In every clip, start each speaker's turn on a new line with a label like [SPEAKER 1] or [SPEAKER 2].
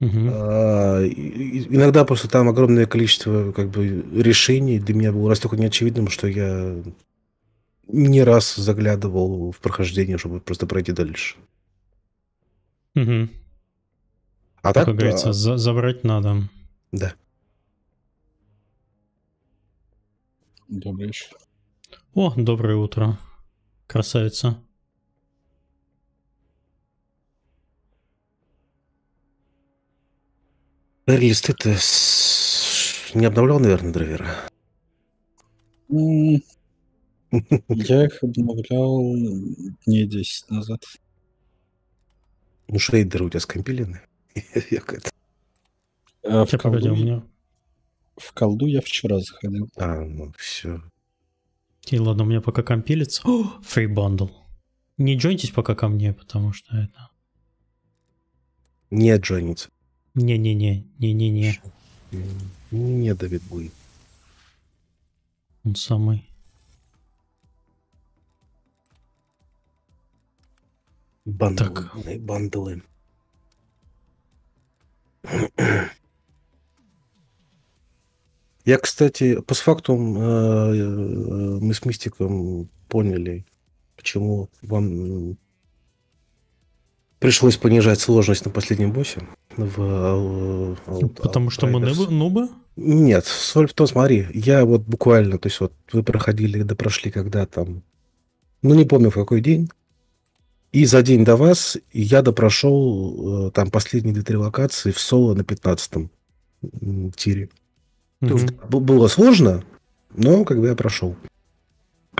[SPEAKER 1] Мгм.
[SPEAKER 2] А, Иногда просто там огромное количество как бы решений для меня было настолько неочевидным, что я не раз заглядывал в прохождение, чтобы просто пройти дальше.
[SPEAKER 1] Мгм.
[SPEAKER 2] А так,
[SPEAKER 1] как говорится,
[SPEAKER 2] а,
[SPEAKER 1] за- забрать надо.
[SPEAKER 2] да.
[SPEAKER 3] Добрый вечер.
[SPEAKER 1] О, доброе утро. Красавица.
[SPEAKER 2] Лист ты с- не обновлял, наверное, драйвера?
[SPEAKER 3] Я их обновлял дней 10 назад.
[SPEAKER 2] Ну, шейдеры у тебя скомпилены. Я как-то-
[SPEAKER 3] А в,
[SPEAKER 1] погоди, у
[SPEAKER 3] колду,
[SPEAKER 1] меня...
[SPEAKER 3] в колду я вчера заходил.
[SPEAKER 2] А, ну все.
[SPEAKER 1] Окей, ладно, у меня пока компилится. О, free bundle. Не джойнитесь пока ко мне, потому что это...
[SPEAKER 2] Не отжониться.
[SPEAKER 1] Не-не-не, не-не-не.
[SPEAKER 2] Не, Давид Буй.
[SPEAKER 1] Он самый.
[SPEAKER 2] Бандлы.
[SPEAKER 1] Так.
[SPEAKER 2] Бандлы. Я, кстати, по факту мы с Мистиком поняли, почему вам пришлось понижать сложность на последнем боссе. В, Ал-
[SPEAKER 1] Потому что мы нубы?
[SPEAKER 2] Нет, соль в том, смотри, я вот буквально, то есть вот вы проходили, да прошли когда там, ну не помню в какой день, и за день до вас я допрошел э, там последние две-три локации в соло на 15-м м, тире. То есть было сложно, но как бы я прошел.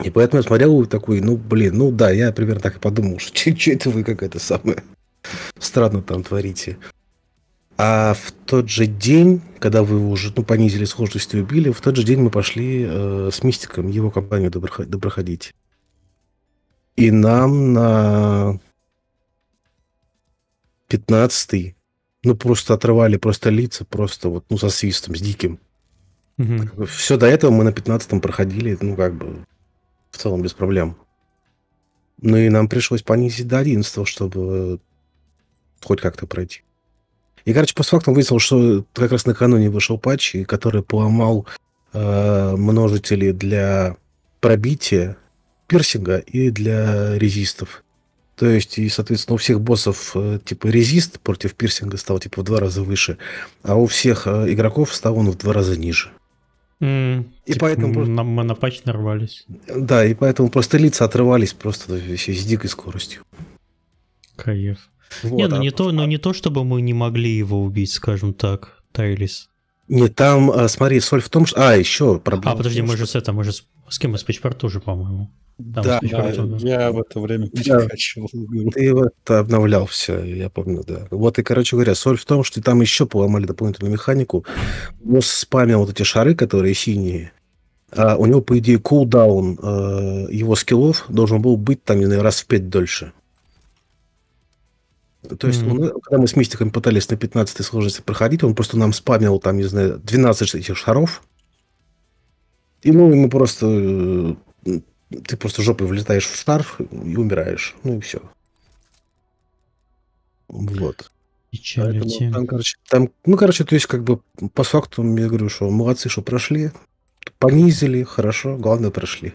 [SPEAKER 2] И поэтому я смотрел такой, ну блин, ну да, я примерно так и подумал, что что это вы как это самое странно там творите. А в тот же день, когда вы уже ну, понизили сложность и убили, в тот же день мы пошли э, с Мистиком его компанию доброхо- доброходить. И нам на 15 ну просто отрывали просто лица, просто вот, ну, со свистом, с диким.
[SPEAKER 1] Мгм.
[SPEAKER 2] Все до этого мы на 15 проходили, ну, как бы, в целом без проблем. Ну и нам пришлось понизить до 11, чтобы хоть как-то пройти. И, короче, по факту выяснилось, что как раз накануне вышел патч, который поломал э, множители для пробития пирсинга и для резистов. То есть, и, соответственно, у всех боссов э, типа резист против пирсинга стал типа в два раза выше, а у всех э, игроков стал он в два раза ниже.
[SPEAKER 1] М,
[SPEAKER 2] И
[SPEAKER 1] типа,
[SPEAKER 2] поэтому
[SPEAKER 1] мы на патч нарвались.
[SPEAKER 2] Да, и поэтому просто лица отрывались просто с дикой скоростью.
[SPEAKER 1] Кайф.
[SPEAKER 2] Вот,
[SPEAKER 1] не, ну
[SPEAKER 2] а-
[SPEAKER 1] не то, ну не то, чтобы мы не могли его убить, скажем так, Тайлис.
[SPEAKER 2] Не, там, а, смотри, соль в том, что... А, еще проблема.
[SPEAKER 1] А, подожди,
[SPEAKER 2] том,
[SPEAKER 1] мы же с это, мы же с, с кем мы с Печпар тоже, по-моему. Да,
[SPEAKER 2] Да,
[SPEAKER 3] Да, я в это время перекачивал.
[SPEAKER 2] Ты это обновлял все, я помню, да. Вот и, короче говоря, соль в том, что там еще поломали дополнительную механику. Но спамил вот эти шары, которые синие. А у него, по идее, кулдаун э, его скиллов должен был быть там, не знаю, раз в пять дольше. То есть,
[SPEAKER 1] Мгм.
[SPEAKER 2] он, когда мы с Мистиком пытались на 15 сложности проходить, он просто нам спамил там, не знаю, 12 этих шаров. И ну, ему просто... э, Ты просто жопой влетаешь в шар и умираешь. Ну и все. Вот.
[SPEAKER 1] Печаль
[SPEAKER 2] Поэтому там, короче, там, ну, короче, то есть, как бы, по факту, я говорю, что молодцы, что прошли, понизили, хорошо, главное, прошли.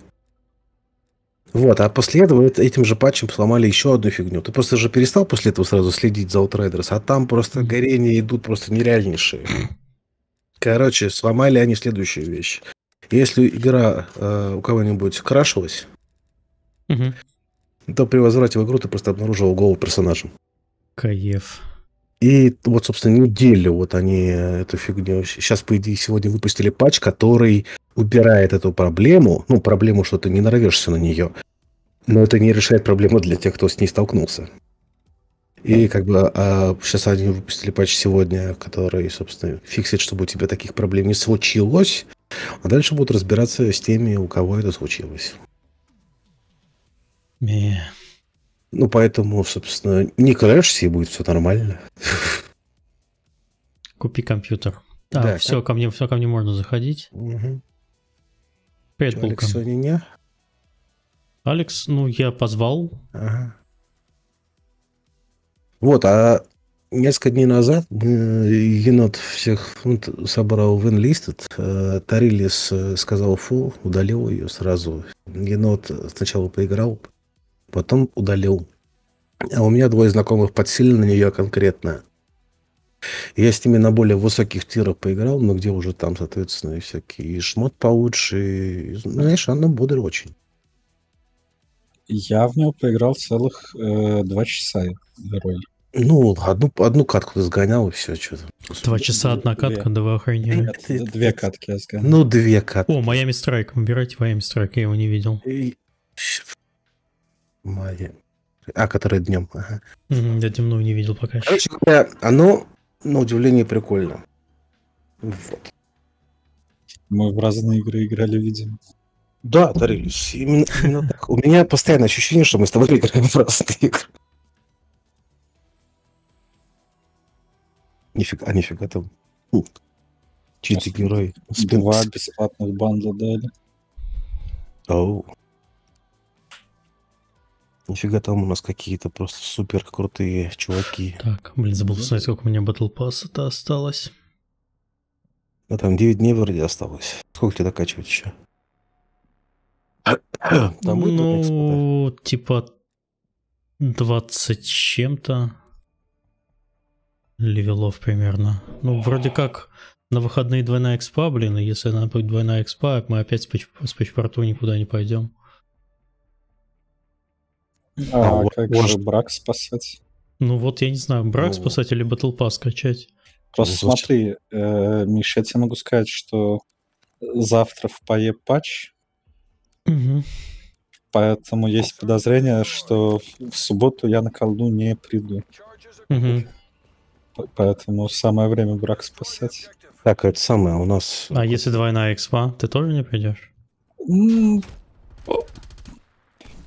[SPEAKER 2] Вот, а после этого эт- этим же патчем сломали еще одну фигню. Ты просто же перестал после этого сразу следить за Outriders, а там просто горения идут просто нереальнейшие. Короче, сломали они следующую вещь. Если игра э, у кого-нибудь крашилась,
[SPEAKER 1] Мгм.
[SPEAKER 2] то при возврате в игру ты просто обнаруживал голову персонажа.
[SPEAKER 1] Кайф.
[SPEAKER 2] И вот, собственно, неделю вот они э, эту фигню... Сейчас, по идее, сегодня выпустили патч, который убирает эту проблему. Ну, проблему, что ты не нарвешься на нее. Но это не решает проблему для тех, кто с ней столкнулся. И как бы сейчас они выпустили патч сегодня, который, собственно, фиксит, чтобы у тебя таких проблем не случилось. А дальше будут разбираться с теми, у кого это случилось.
[SPEAKER 1] Ме.
[SPEAKER 2] Ну, поэтому, собственно, не крэшься, и будет все нормально.
[SPEAKER 1] Купи компьютер. Да,
[SPEAKER 2] Да,
[SPEAKER 1] все, ко мне, все ко мне можно заходить.
[SPEAKER 2] Угу.
[SPEAKER 1] Привет,
[SPEAKER 2] Алекс
[SPEAKER 1] Булка.
[SPEAKER 2] сегодня не?
[SPEAKER 1] Алекс, ну, я позвал.
[SPEAKER 2] Ага. Вот, а несколько дней назад э, енот всех ну, собрал в Enlisted. э, Тарилис э, сказал фу, удалил ее сразу. Енот сначала поиграл, потом удалил. А у меня двое знакомых подсели на нее конкретно. Я с ними на более высоких тирах поиграл, но где уже там, соответственно, и всякие и шмот получше. и, знаешь, она бодрая очень.
[SPEAKER 3] Я в него поиграл целых э, два часа, герой.
[SPEAKER 2] Ну, одну, одну катку ты сгонял, и все, что-то.
[SPEAKER 1] Два часа одна катка, два охраняют.
[SPEAKER 3] Нет, две катки я сгонял.
[SPEAKER 2] Ну, две катки.
[SPEAKER 1] О, Майами Страйк. Выбирайте Майами Страйк, я его не видел.
[SPEAKER 2] И- Майя. А, который днем. Ага.
[SPEAKER 1] Я дневную не видел пока.
[SPEAKER 2] Короче говоря, оно, на удивление, прикольно. Вот.
[SPEAKER 3] Мы в разные игры играли, видимо.
[SPEAKER 2] Да, Дарилис, именно, именно так. У меня постоянное ощущение, что мы с тобой играем в разные игры. Нифига, а нифига там. Чьи-то герои.
[SPEAKER 3] Два бесплатных бандла дали.
[SPEAKER 2] Оу. Нифига там у нас какие-то просто супер крутые чуваки.
[SPEAKER 1] Так, блин, забыл узнать, сколько у меня Battle Pass-то осталось.
[SPEAKER 2] Ну там 9 дней вроде осталось. Сколько тебе докачивать еще? Там
[SPEAKER 1] ну, типа 20 с чем-то левелов примерно. Ну, вроде как на выходные двойная экспа, блин, и если она будет двойная экспа, мы опять с, паспорту никуда не пойдем.
[SPEAKER 3] А,
[SPEAKER 2] вот-
[SPEAKER 3] как
[SPEAKER 2] вот
[SPEAKER 3] же брак спасать?
[SPEAKER 1] Ну вот, я не знаю, брак
[SPEAKER 2] Ну.
[SPEAKER 1] спасать или Battle Pass качать.
[SPEAKER 3] Просто
[SPEAKER 2] Ну,
[SPEAKER 3] смотри, э, Миш, я тебе могу сказать, что завтра в ПАЕ патч,
[SPEAKER 1] Мгм.
[SPEAKER 3] поэтому есть подозрение, что в субботу я на колду не приду. П- Поэтому самое время брак спасать.
[SPEAKER 2] Так, это самое, у нас...
[SPEAKER 1] А если двойная экспа, ты тоже не придешь?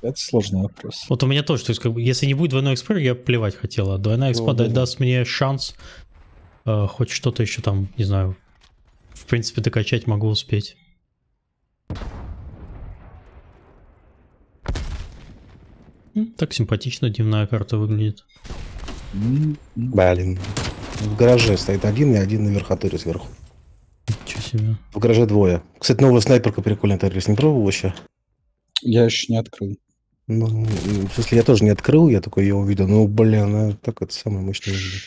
[SPEAKER 3] Это сложный вопрос.
[SPEAKER 1] Вот у меня тоже, то есть, как бы, если не будет двойной экспа, я плевать хотела. Двойная экспа
[SPEAKER 2] Ну, да.
[SPEAKER 1] да- даст мне шанс э, хоть что-то еще там, не знаю, в принципе, докачать могу успеть. Так симпатично дневная карта выглядит.
[SPEAKER 3] М, м.
[SPEAKER 2] Блин. В гараже стоит один и один на верхотуре сверху.
[SPEAKER 1] Ничего себе.
[SPEAKER 2] В гараже двое. Кстати, новая снайперка прикольная, Тарис, не пробовал еще?
[SPEAKER 3] Я еще не открыл.
[SPEAKER 2] Ну, в смысле, я тоже не открыл, я такой ее увидел. Ну, блин, она так это мощное. выглядит.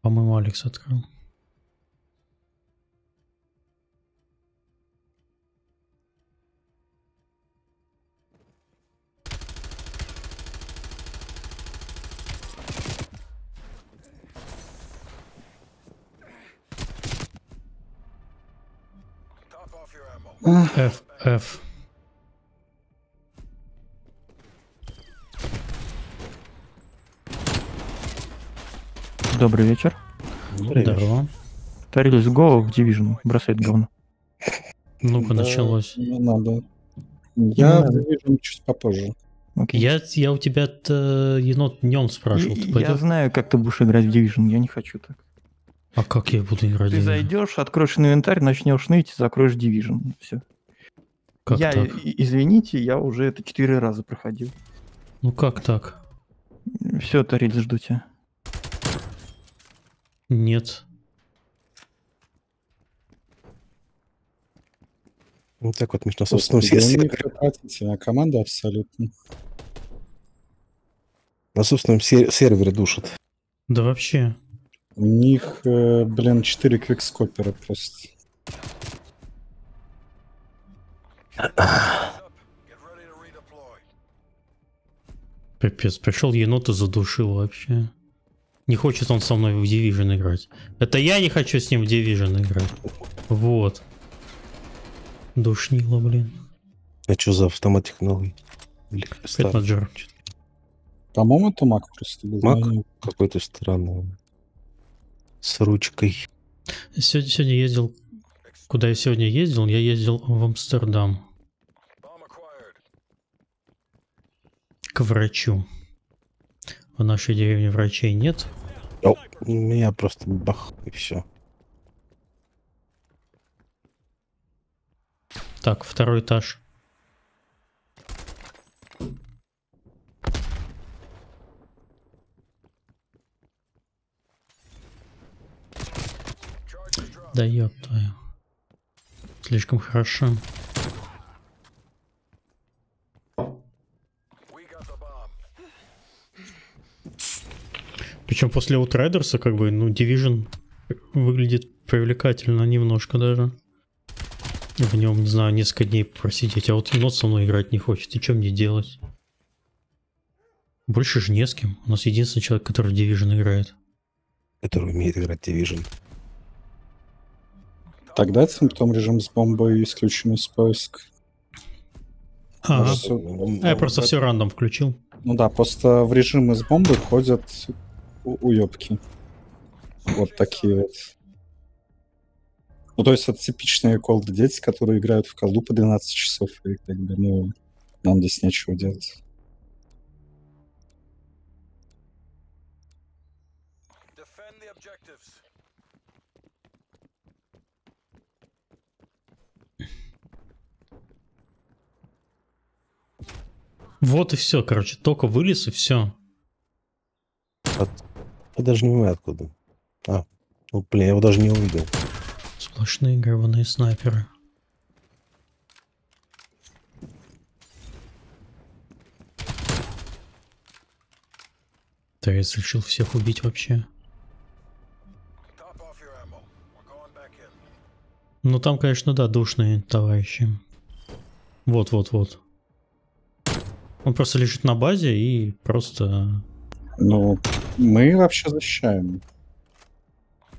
[SPEAKER 1] По-моему, Алекс открыл. F, F.
[SPEAKER 4] Добрый вечер.
[SPEAKER 2] Привет.
[SPEAKER 1] Здорово.
[SPEAKER 4] Тарилис Го в Division бросает говно.
[SPEAKER 1] Ну-ка,
[SPEAKER 3] Да,
[SPEAKER 1] началось.
[SPEAKER 3] Не надо. Я
[SPEAKER 4] надо.
[SPEAKER 3] вижу чуть попозже.
[SPEAKER 4] Окей.
[SPEAKER 1] Я, я у тебя енот днем спрашивал.
[SPEAKER 4] Я
[SPEAKER 1] пойдешь?
[SPEAKER 4] знаю, как ты будешь играть в Division, я не хочу так.
[SPEAKER 1] А как я буду играть?
[SPEAKER 4] Ты
[SPEAKER 1] в Division?
[SPEAKER 4] зайдешь, откроешь инвентарь, начнешь ныть, закроешь Division. Все.
[SPEAKER 1] Как
[SPEAKER 4] я,
[SPEAKER 1] так?
[SPEAKER 4] извините, я уже это четыре раза проходил.
[SPEAKER 1] Ну как так?
[SPEAKER 4] Все, Тарилис, жду тебя.
[SPEAKER 1] Нет.
[SPEAKER 2] Вот так вот, Миш, на собственном
[SPEAKER 3] Господи, у
[SPEAKER 2] сервере.
[SPEAKER 3] них отвратительная команда абсолютно.
[SPEAKER 2] На собственном се- сервере душат.
[SPEAKER 1] Да вообще.
[SPEAKER 3] У них, э, блин, 4 квикскопера просто.
[SPEAKER 1] Пипец, пришел енот и задушил вообще. Не хочет он со мной в Division играть. Это я не хочу с ним в Division играть. Вот. Душнило, блин.
[SPEAKER 2] А что за автоматик новый?
[SPEAKER 1] Пэтмаджер.
[SPEAKER 3] По-моему, это Мак просто.
[SPEAKER 2] Мак? Какой-то странный. С ручкой.
[SPEAKER 1] Сегодня, сегодня ездил... Куда я сегодня ездил? Я ездил в Амстердам. К врачу. В нашей деревне врачей нет.
[SPEAKER 2] О, меня просто бах, и все.
[SPEAKER 1] Так, второй этаж. Да ёб твою. Слишком хорошо. Причем после Outriders, как бы, ну, Division выглядит привлекательно немножко даже. В нем, не знаю, несколько дней просидеть, а вот енот со мной играть не хочет. И что мне делать? Больше же не с кем. У нас единственный человек, который в Division играет.
[SPEAKER 2] Который умеет играть Division.
[SPEAKER 3] Тогда симптом режим с бомбой исключен из поиска.
[SPEAKER 1] А,
[SPEAKER 3] Может,
[SPEAKER 1] а я просто
[SPEAKER 3] это-
[SPEAKER 1] все рандом включил.
[SPEAKER 3] Ну да, просто в режим из бомбы ходят у- уёбки. Вот такие вот. Ну, то есть это типичные колды дети, которые играют в колду по 12 часов, и как бы, ну, нам здесь нечего делать.
[SPEAKER 1] Вот и все, короче, только вылез и все.
[SPEAKER 2] Я даже не понимаю откуда. А, ну, блин, я его даже не увидел.
[SPEAKER 1] Сплошные гребаные снайперы. Я решил всех убить вообще. Ну там, конечно, да, душные товарищи. Вот-вот-вот. Он просто лежит на базе и просто...
[SPEAKER 3] Ну, мы вообще защищаем.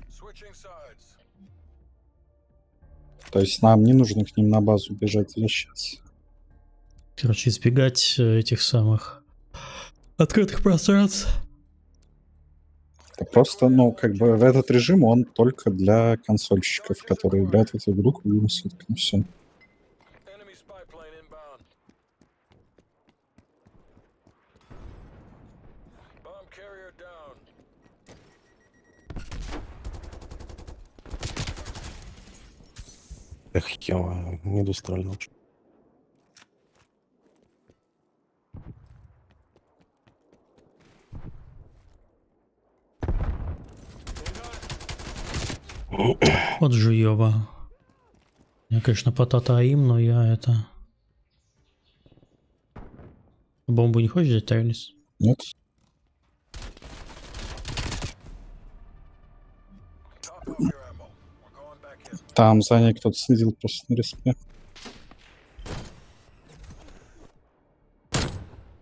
[SPEAKER 5] Switching sides.
[SPEAKER 3] То есть нам не нужно к ним на базу бежать и защищаться.
[SPEAKER 1] Короче, избегать э, этих самых открытых пространств.
[SPEAKER 3] Это просто, ну, как бы в этот режим он только для консольщиков, которые играют в эту игру круглыми сутками. Все.
[SPEAKER 2] Эх, я не дострелял.
[SPEAKER 1] Вот жуёба. Я, конечно, потата им, но я это... Бомбу не хочешь взять, Тайлис?
[SPEAKER 3] Нет? Там за ней кто-то следил просто на респе.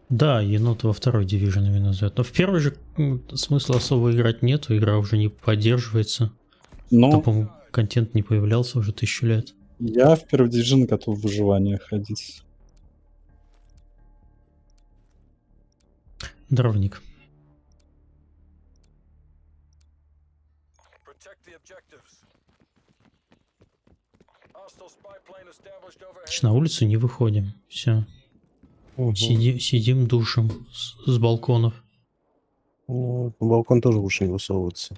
[SPEAKER 1] Да, енот во второй дивизион именно за это. Но в первый же смысла особо играть нету, игра уже не поддерживается.
[SPEAKER 3] Но
[SPEAKER 1] Там, по-моему, контент не появлялся уже тысячу лет.
[SPEAKER 3] я в первый дивизион готов в выживание ходить.
[SPEAKER 1] Дровник. Значит, на улицу не выходим. Все. Сиди, сидим, душим с, с балконов.
[SPEAKER 2] Ну, на балкон тоже лучше не высовываться.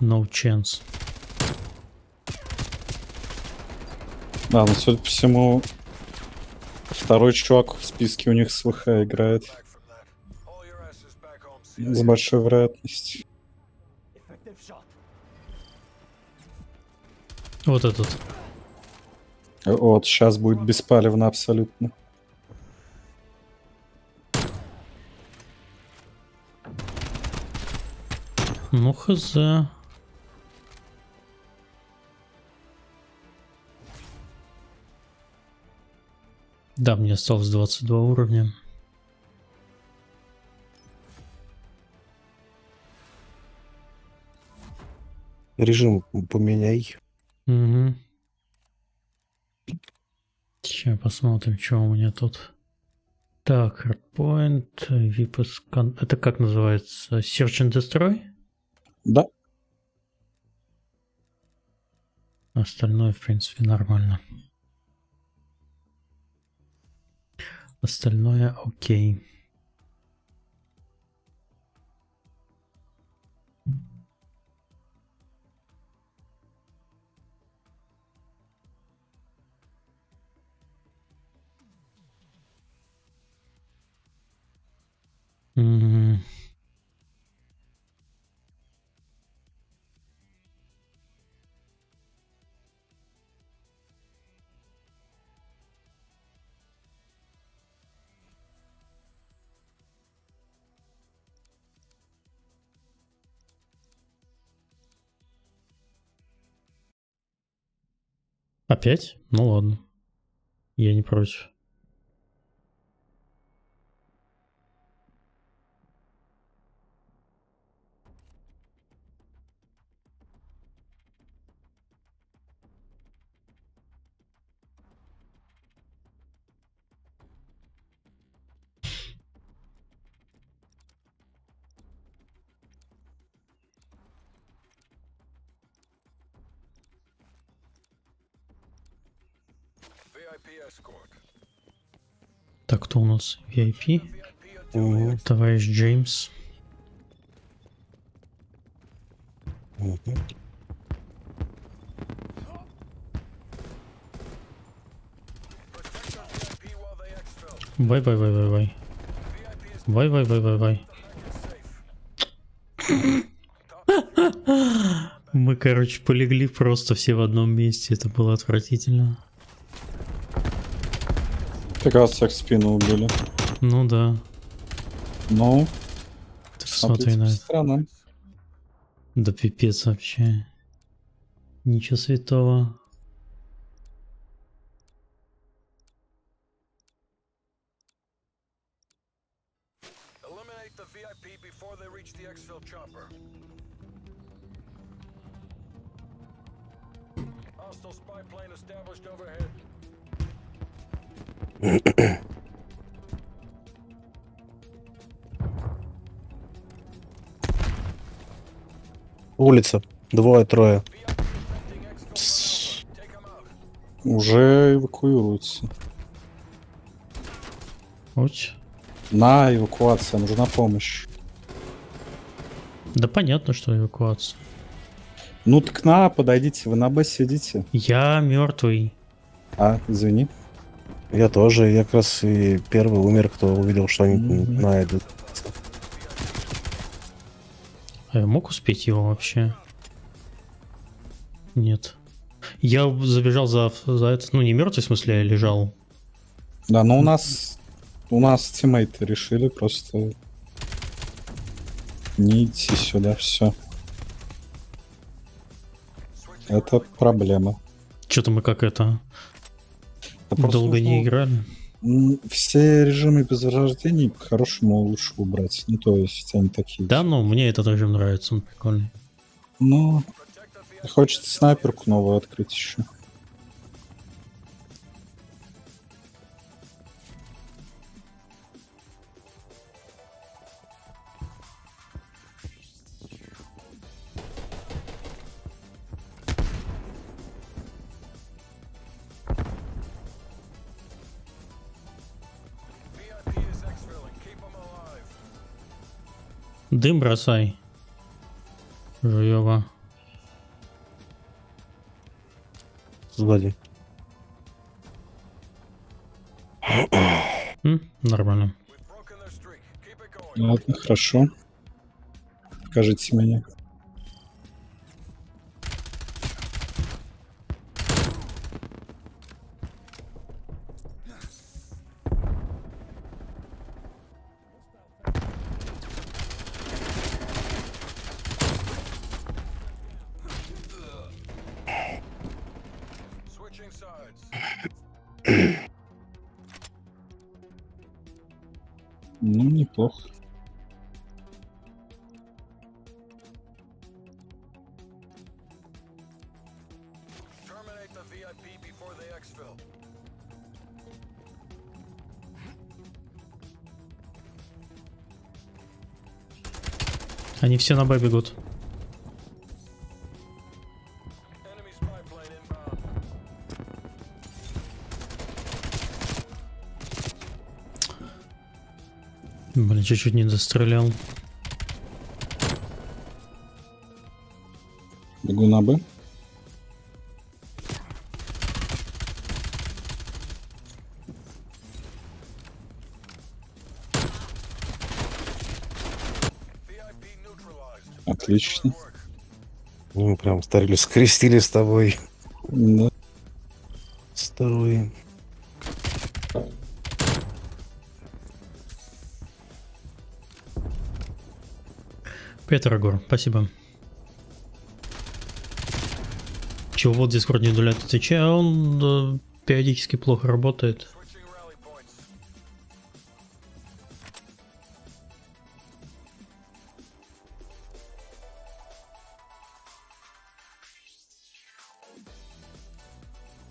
[SPEAKER 1] No chance.
[SPEAKER 3] Да, ну, судя по всему, второй чувак в списке у них с ВХ играет с большой вероятностью.
[SPEAKER 1] Вот этот.
[SPEAKER 3] Вот, сейчас будет беспалевно абсолютно.
[SPEAKER 1] Ну, хз. Да, мне осталось 22 уровня.
[SPEAKER 2] Режим поменяй.
[SPEAKER 1] Угу. Сейчас посмотрим, что у меня тут. Так, Hardpoint, VPS... Это как называется? Search and Destroy?
[SPEAKER 3] Да,
[SPEAKER 1] Остальное, в принципе, нормально. Остальное окей. Mm-hmm. Опять? Ну ладно. Я не против. Так, кто у нас? VIP?
[SPEAKER 5] Until
[SPEAKER 2] Мгм.
[SPEAKER 1] Товарищ Джеймс.
[SPEAKER 5] Exfil.
[SPEAKER 1] Вай, вай, вай, вай, вай. Вай, вай, вай, вай, вай. Мы, короче, полегли просто все в одном месте. Это было отвратительно.
[SPEAKER 3] Раз всех в спину убили.
[SPEAKER 1] Ну да.
[SPEAKER 3] Ну,
[SPEAKER 1] Ты посмотри на это. Да пипец вообще. Ничего святого.
[SPEAKER 2] Трое.
[SPEAKER 5] Out.
[SPEAKER 3] Уже эвакуируются.
[SPEAKER 1] Вот.
[SPEAKER 3] На эвакуация, нужна помощь.
[SPEAKER 1] Да понятно, что эвакуация.
[SPEAKER 3] Ну так на, подойдите, вы на Б сидите.
[SPEAKER 1] Я мертвый.
[SPEAKER 3] А, извини.
[SPEAKER 2] Я тоже. Я как раз и первый умер, кто увидел, что они
[SPEAKER 3] Мгм.
[SPEAKER 2] на это.
[SPEAKER 1] А я мог успеть его вообще? Нет. Я забежал за, за это. Ну, не мертвый, в смысле, я лежал.
[SPEAKER 3] Да, но у нас у нас тиммейты решили просто не идти сюда, все. Это проблема.
[SPEAKER 1] Что-то мы как это
[SPEAKER 3] просто
[SPEAKER 1] долго не
[SPEAKER 3] нужно-
[SPEAKER 1] играли.
[SPEAKER 3] Все режимы без рождений по-хорошему лучше убрать. Ну, то есть они такие.
[SPEAKER 1] Да, ну, мне этот режим нравится, он прикольный.
[SPEAKER 3] Ну. Хочется снайперку новую открыть еще.
[SPEAKER 1] Дым бросай. Жуева.
[SPEAKER 2] Сзади.
[SPEAKER 1] Нормально.
[SPEAKER 5] Going.
[SPEAKER 3] Ладно, хорошо. Покажите мне. Ну, неплохо.
[SPEAKER 5] Terminate the VIP before they exfil.
[SPEAKER 1] Они все на Б бегут. чуть-чуть не дострелял.
[SPEAKER 3] Бегу на Б. Отлично.
[SPEAKER 2] Ну, прям старились, скрестили с тобой.
[SPEAKER 3] Да.
[SPEAKER 1] Привет, Рагор, спасибо. Чего вот Discord не удаляет отвечая, он э, периодически плохо работает.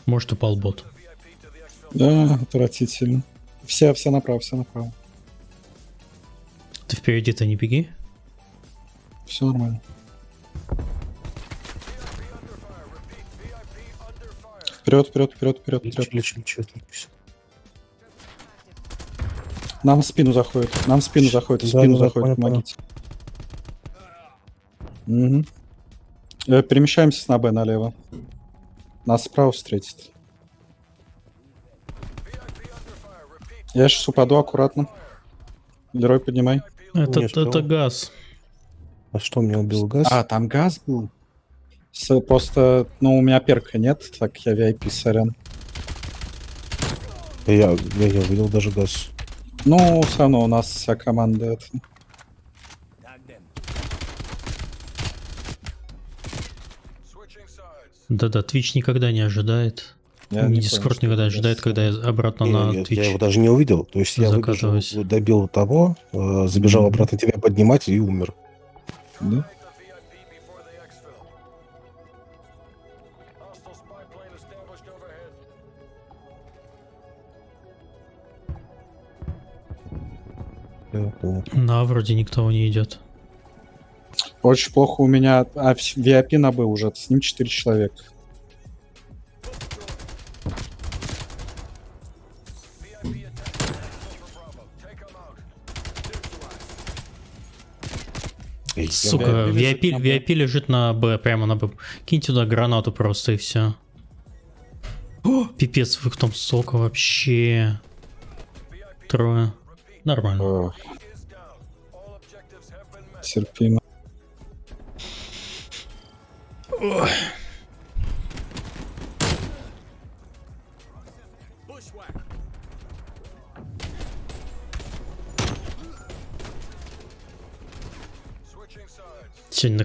[SPEAKER 1] Может упал бот.
[SPEAKER 3] Да, отвратительно. Все, все направо, все направо.
[SPEAKER 1] Ты впереди-то не беги.
[SPEAKER 3] Все нормально. Вперед, вперед, вперед, вперед, вперед.
[SPEAKER 2] Лечу.
[SPEAKER 3] Нам в спину заходит. Нам в спину заходит. В спину
[SPEAKER 2] да,
[SPEAKER 3] заходит. Помогите. Э, перемещаемся с на Б налево. Нас справа встретит. Я сейчас упаду аккуратно. Лерой, поднимай.
[SPEAKER 1] Это, это газ.
[SPEAKER 2] А что, меня убил газ?
[SPEAKER 3] А, там газ был? С- просто, ну, у меня перка нет, так я VIP, сорян.
[SPEAKER 2] Я, я не увидел даже газ.
[SPEAKER 3] Ну, все равно у нас вся команда это.
[SPEAKER 1] Да-да, Twitch никогда не ожидает.
[SPEAKER 3] Я
[SPEAKER 1] не
[SPEAKER 3] не что
[SPEAKER 1] никогда
[SPEAKER 3] это
[SPEAKER 1] ожидает, когда я обратно
[SPEAKER 2] Не,
[SPEAKER 1] на
[SPEAKER 2] я,
[SPEAKER 1] Twitch.
[SPEAKER 2] я его даже не увидел. То есть я выбежал, добил того, э, забежал
[SPEAKER 3] Мгм.
[SPEAKER 2] обратно тебя поднимать и умер.
[SPEAKER 3] Да?
[SPEAKER 1] На, вроде никто не идет.
[SPEAKER 3] Очень плохо у меня... А, VIP на Б уже, с ним 4 человека.
[SPEAKER 2] Эй,
[SPEAKER 1] Сука,
[SPEAKER 3] VIP лежит
[SPEAKER 1] VIP, лежит на Б, прямо на Б. Кинь туда гранату просто и все. О, пипец, вы там сока вообще. Трое. Нормально.
[SPEAKER 3] О, терпимо.
[SPEAKER 5] Switching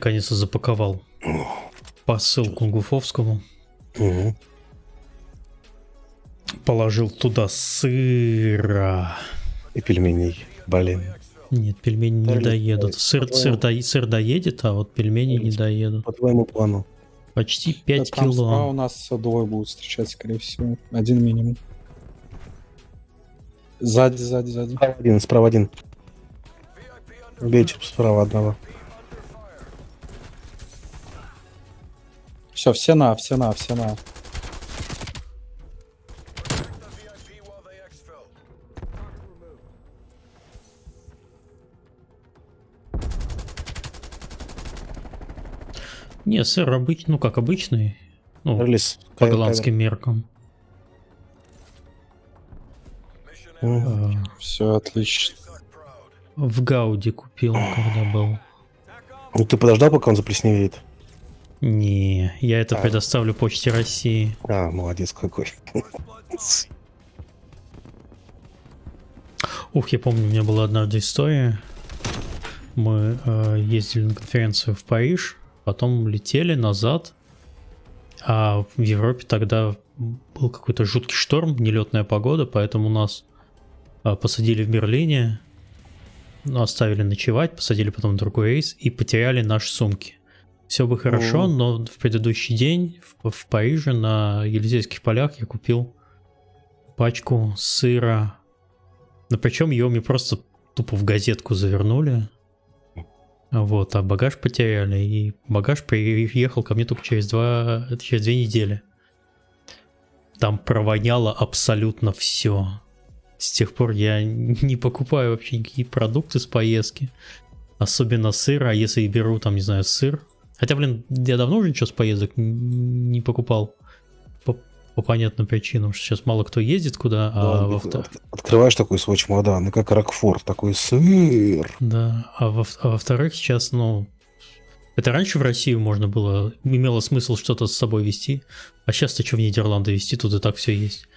[SPEAKER 1] наконец-то запаковал посылку Гуфовскому.
[SPEAKER 2] Мгм.
[SPEAKER 1] Положил туда сыра.
[SPEAKER 2] И пельменей. Блин.
[SPEAKER 1] Нет, пельмени не
[SPEAKER 2] Дорогие
[SPEAKER 1] доедут. Сыр, сыр, до- сыр доедет, а вот пельмени не доедут.
[SPEAKER 2] По твоему плану.
[SPEAKER 1] Почти
[SPEAKER 3] Да,
[SPEAKER 1] 5
[SPEAKER 3] там у
[SPEAKER 1] кило.
[SPEAKER 3] нас двое будут встречать, скорее всего. Один минимум. Сзади, сзади, сзади.
[SPEAKER 2] Справа один, справа один. Бейте справа одного.
[SPEAKER 3] Все, все на, все на, все на.
[SPEAKER 5] The VIP while they exfil.
[SPEAKER 1] Не, сыр обычный, ну как обычный. Ну,
[SPEAKER 2] Релиз.
[SPEAKER 1] по голландским меркам. А,
[SPEAKER 3] Все отлично.
[SPEAKER 1] В Гауди купил, когда был.
[SPEAKER 2] Ну ты подождал, пока он заплесневеет?
[SPEAKER 1] Не, я это
[SPEAKER 2] А.
[SPEAKER 1] предоставлю Почте России.
[SPEAKER 2] А, молодец какой.
[SPEAKER 1] Ух, я помню, у меня была однажды история. Мы э, ездили на конференцию в Париж, потом летели назад, а в Европе тогда был какой-то жуткий шторм, нелетная погода, поэтому нас э, посадили в Берлине, ну, оставили ночевать, посадили потом другой рейс и потеряли наши сумки. Все бы хорошо,
[SPEAKER 2] О.
[SPEAKER 1] но в предыдущий день в, в Париже на Елисейских полях я купил пачку сыра. Но причем ее мне просто тупо в газетку завернули. Вот, а багаж потеряли. И багаж приехал ко мне только через два, через две недели. Там провоняло абсолютно все. С тех пор я не покупаю вообще никакие продукты с поездки. Особенно сыр, а если и беру там, не знаю, сыр. Хотя, блин, я давно уже ничего с поездок не покупал. По, по понятным причинам, что сейчас мало кто ездит куда, а
[SPEAKER 2] Да,
[SPEAKER 1] во
[SPEAKER 2] от-
[SPEAKER 1] втор-
[SPEAKER 2] Открываешь такой свой чемодан, и как Рокфор, такой сыр.
[SPEAKER 1] Да, а во- а во-вторых, сейчас, ну, Это раньше в Россию можно было, имело смысл что-то с собой вести, а сейчас ты что в Нидерланды вести, тут и так все есть.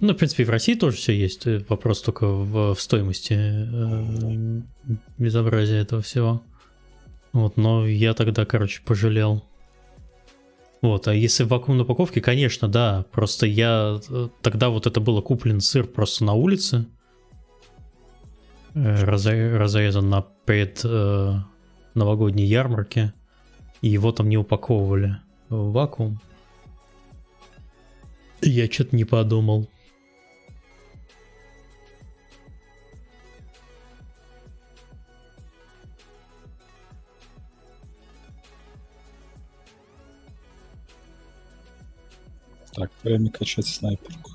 [SPEAKER 1] Ну, в принципе, в России тоже все есть. Вопрос только в, в стоимости э, безобразия этого всего. Вот, но я тогда, короче, пожалел. Вот, а если в вакуумной упаковке, конечно, да. Просто я э, тогда вот это было куплен сыр просто на улице. э, разре- разрезан на пред э, новогодней ярмарке. И его там не упаковывали в вакуум. Я что-то не подумал.
[SPEAKER 3] Так, время качать снайперку.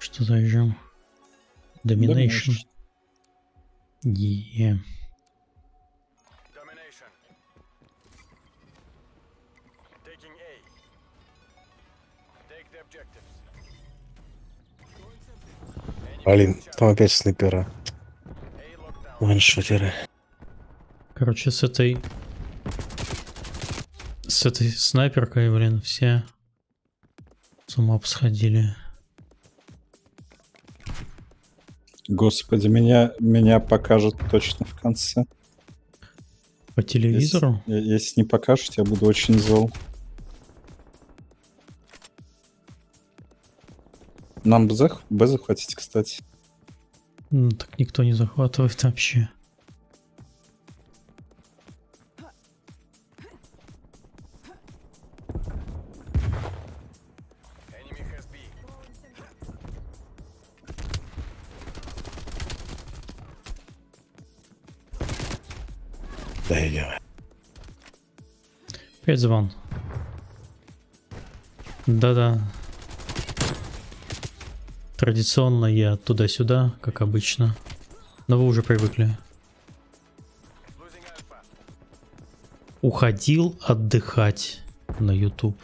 [SPEAKER 1] Что за режим? Domination. Е.
[SPEAKER 5] Domination. Taking A. Take the objectives.
[SPEAKER 2] Блин, там опять снайпера. Ваншотеры.
[SPEAKER 1] Короче, с этой... С этой снайперкой, блин, все с ума посходили.
[SPEAKER 3] Господи, меня, меня покажут точно в конце.
[SPEAKER 1] По телевизору?
[SPEAKER 3] Если, если не покажут, я буду очень зол. Нам Б, зах- Б захватить, кстати.
[SPEAKER 1] Ну, так никто не захватывает вообще. Опять звон. Да-да. Традиционно я туда-сюда, как обычно. Но вы уже привыкли. Уходил отдыхать на YouTube.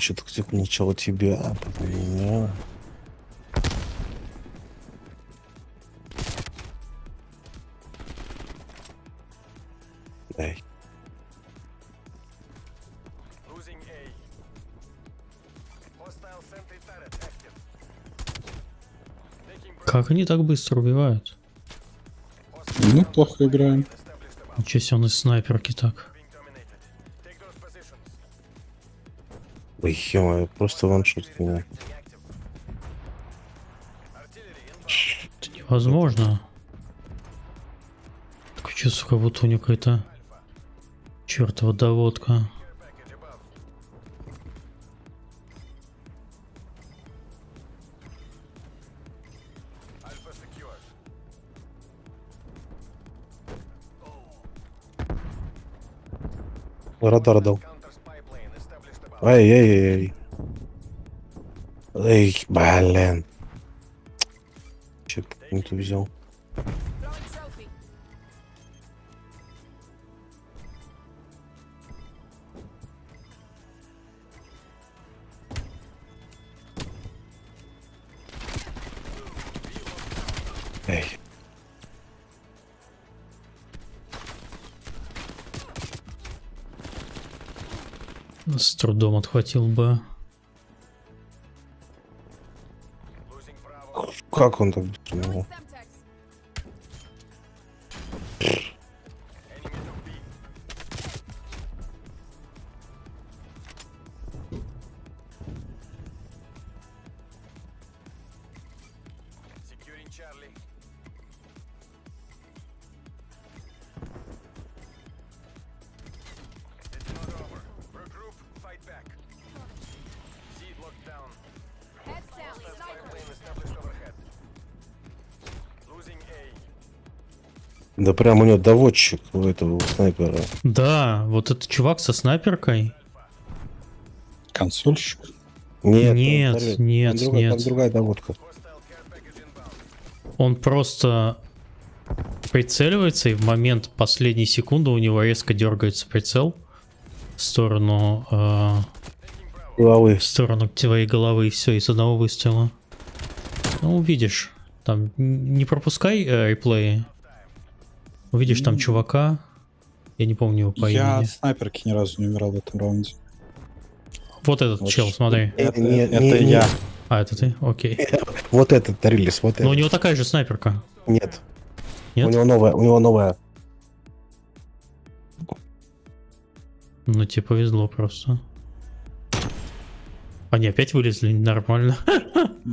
[SPEAKER 2] Насчет сначала тебя, а потом меня. Дай.
[SPEAKER 1] Как они так быстро убивают?
[SPEAKER 5] Hostile
[SPEAKER 3] Ну, плохо играем.
[SPEAKER 1] Ничего себе, он из снайперки так.
[SPEAKER 2] Ё просто ваншот меня.
[SPEAKER 1] Это невозможно. Так что, сука, вот у него какая-то чертова доводка.
[SPEAKER 2] Радар дал. Ai, ai, ai. Ai,
[SPEAKER 6] que. Tipo,
[SPEAKER 2] muito
[SPEAKER 1] visão. Трудом отхватил бы.
[SPEAKER 2] Как он так прям у него доводчик у этого у снайпера.
[SPEAKER 1] Да, вот этот чувак со снайперкой.
[SPEAKER 3] Консольщик.
[SPEAKER 2] Нет,
[SPEAKER 1] Нет,
[SPEAKER 2] там, смотри,
[SPEAKER 1] нет,
[SPEAKER 2] там другая,
[SPEAKER 1] нет.
[SPEAKER 2] там другая доводка.
[SPEAKER 1] Он просто прицеливается, и в момент последней секунды у него резко дергается прицел в сторону, э,
[SPEAKER 2] Головы.
[SPEAKER 1] в сторону твоей головы, и все, из одного выстрела. Ну, увидишь. Там не пропускай э, реплеи. Увидишь там чувака. Я не помню его по
[SPEAKER 3] Я
[SPEAKER 1] имени.
[SPEAKER 3] от снайперки ни разу не умирал в этом раунде.
[SPEAKER 1] Вот этот
[SPEAKER 3] Вот
[SPEAKER 1] чел,
[SPEAKER 3] что-
[SPEAKER 1] смотри.
[SPEAKER 3] Это,
[SPEAKER 2] Не-
[SPEAKER 3] это
[SPEAKER 2] не- не-
[SPEAKER 3] я.
[SPEAKER 1] А, это ты? Окей.
[SPEAKER 2] Вот этот релиз, вот
[SPEAKER 1] Но у
[SPEAKER 2] этот.
[SPEAKER 1] него такая же снайперка.
[SPEAKER 2] Нет.
[SPEAKER 1] Нет?
[SPEAKER 2] У него новая, у него новая.
[SPEAKER 1] Ну, тебе повезло просто. Они опять вылезли нормально.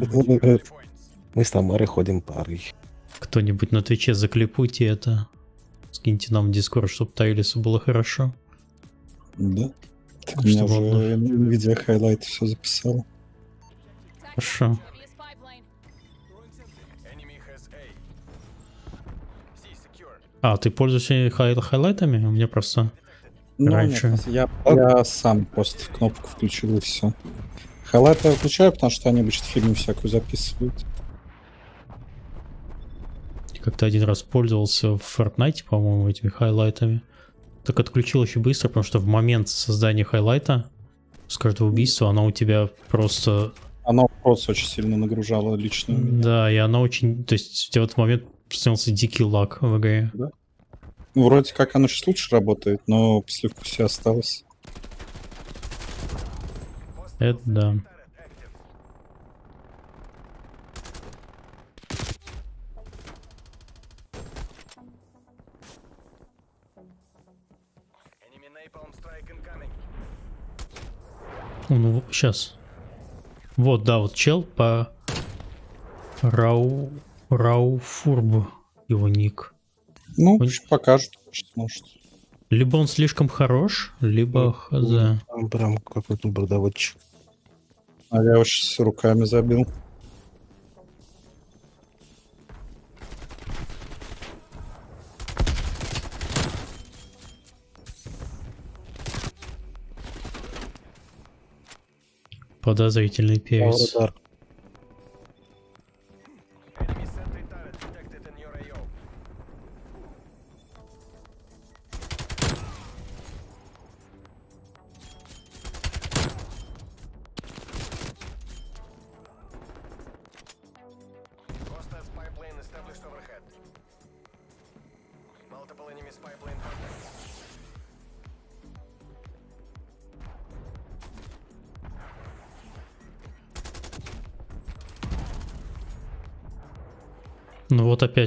[SPEAKER 2] Мы с Тамарой ходим парой.
[SPEAKER 1] Кто-нибудь на Твиче заклипуйте это. Скиньте нам в Дискорд, чтобы Тайлису было хорошо.
[SPEAKER 3] Да. Так у меня
[SPEAKER 1] Чтобы он-
[SPEAKER 3] уже видео highlight все записал.
[SPEAKER 1] Хорошо. А, ты пользуешься хай- хайлайтами? У меня просто...
[SPEAKER 3] Ну,
[SPEAKER 1] Раньше.
[SPEAKER 3] нет, я, я сам просто кнопку включил и все. Хайлайты я выключаю, потому что они обычно фильмы всякую записывают.
[SPEAKER 1] Как-то один раз пользовался в Fortnite, по-моему, этими хайлайтами. Так отключил очень быстро, потому что в момент создания хайлайта с каждого убийства она у тебя просто...
[SPEAKER 3] Оно просто очень сильно нагружало лично.
[SPEAKER 1] Да, и она очень... То есть у тебя в этот момент становился дикий лаг в игре.
[SPEAKER 3] Ну, вроде как оно сейчас лучше работает, но послевкусие осталось.
[SPEAKER 1] Это да. Ну, сейчас. Вот, да, вот чел по Рау... Рауфурб его ник.
[SPEAKER 3] Ну,
[SPEAKER 1] Он-
[SPEAKER 3] покажут, что может.
[SPEAKER 1] Либо он слишком хорош, либо хз.
[SPEAKER 2] Там прям какой-то бордоводчик.
[SPEAKER 3] А я его сейчас руками забил.
[SPEAKER 1] Подозрительный перец.
[SPEAKER 2] Удар.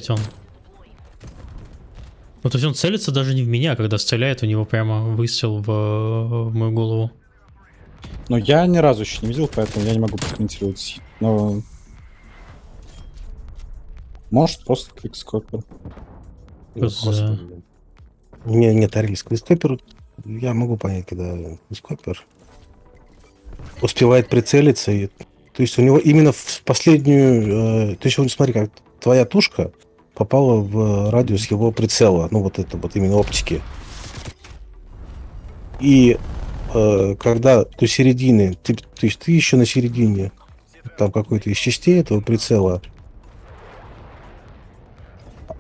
[SPEAKER 1] Опять он. Ну то есть он целится даже не в меня, когда стреляет, у него прямо выстрел в, в мою голову.
[SPEAKER 3] Но я ни разу еще не видел, поэтому я не могу прокомментировать. Но... Может, просто кликскопер.
[SPEAKER 2] Ну,
[SPEAKER 1] За-.
[SPEAKER 2] Не, нет, Арилис, Квископер, я могу понять, когда Квископер успевает прицелиться. И, то есть у него именно в последнюю... э, то есть, он, смотри, как твоя тушка попала в радиус его прицела. Ну, вот это вот именно оптики. И э, когда до середины, ты, то есть ты еще на середине там какой-то из частей этого прицела,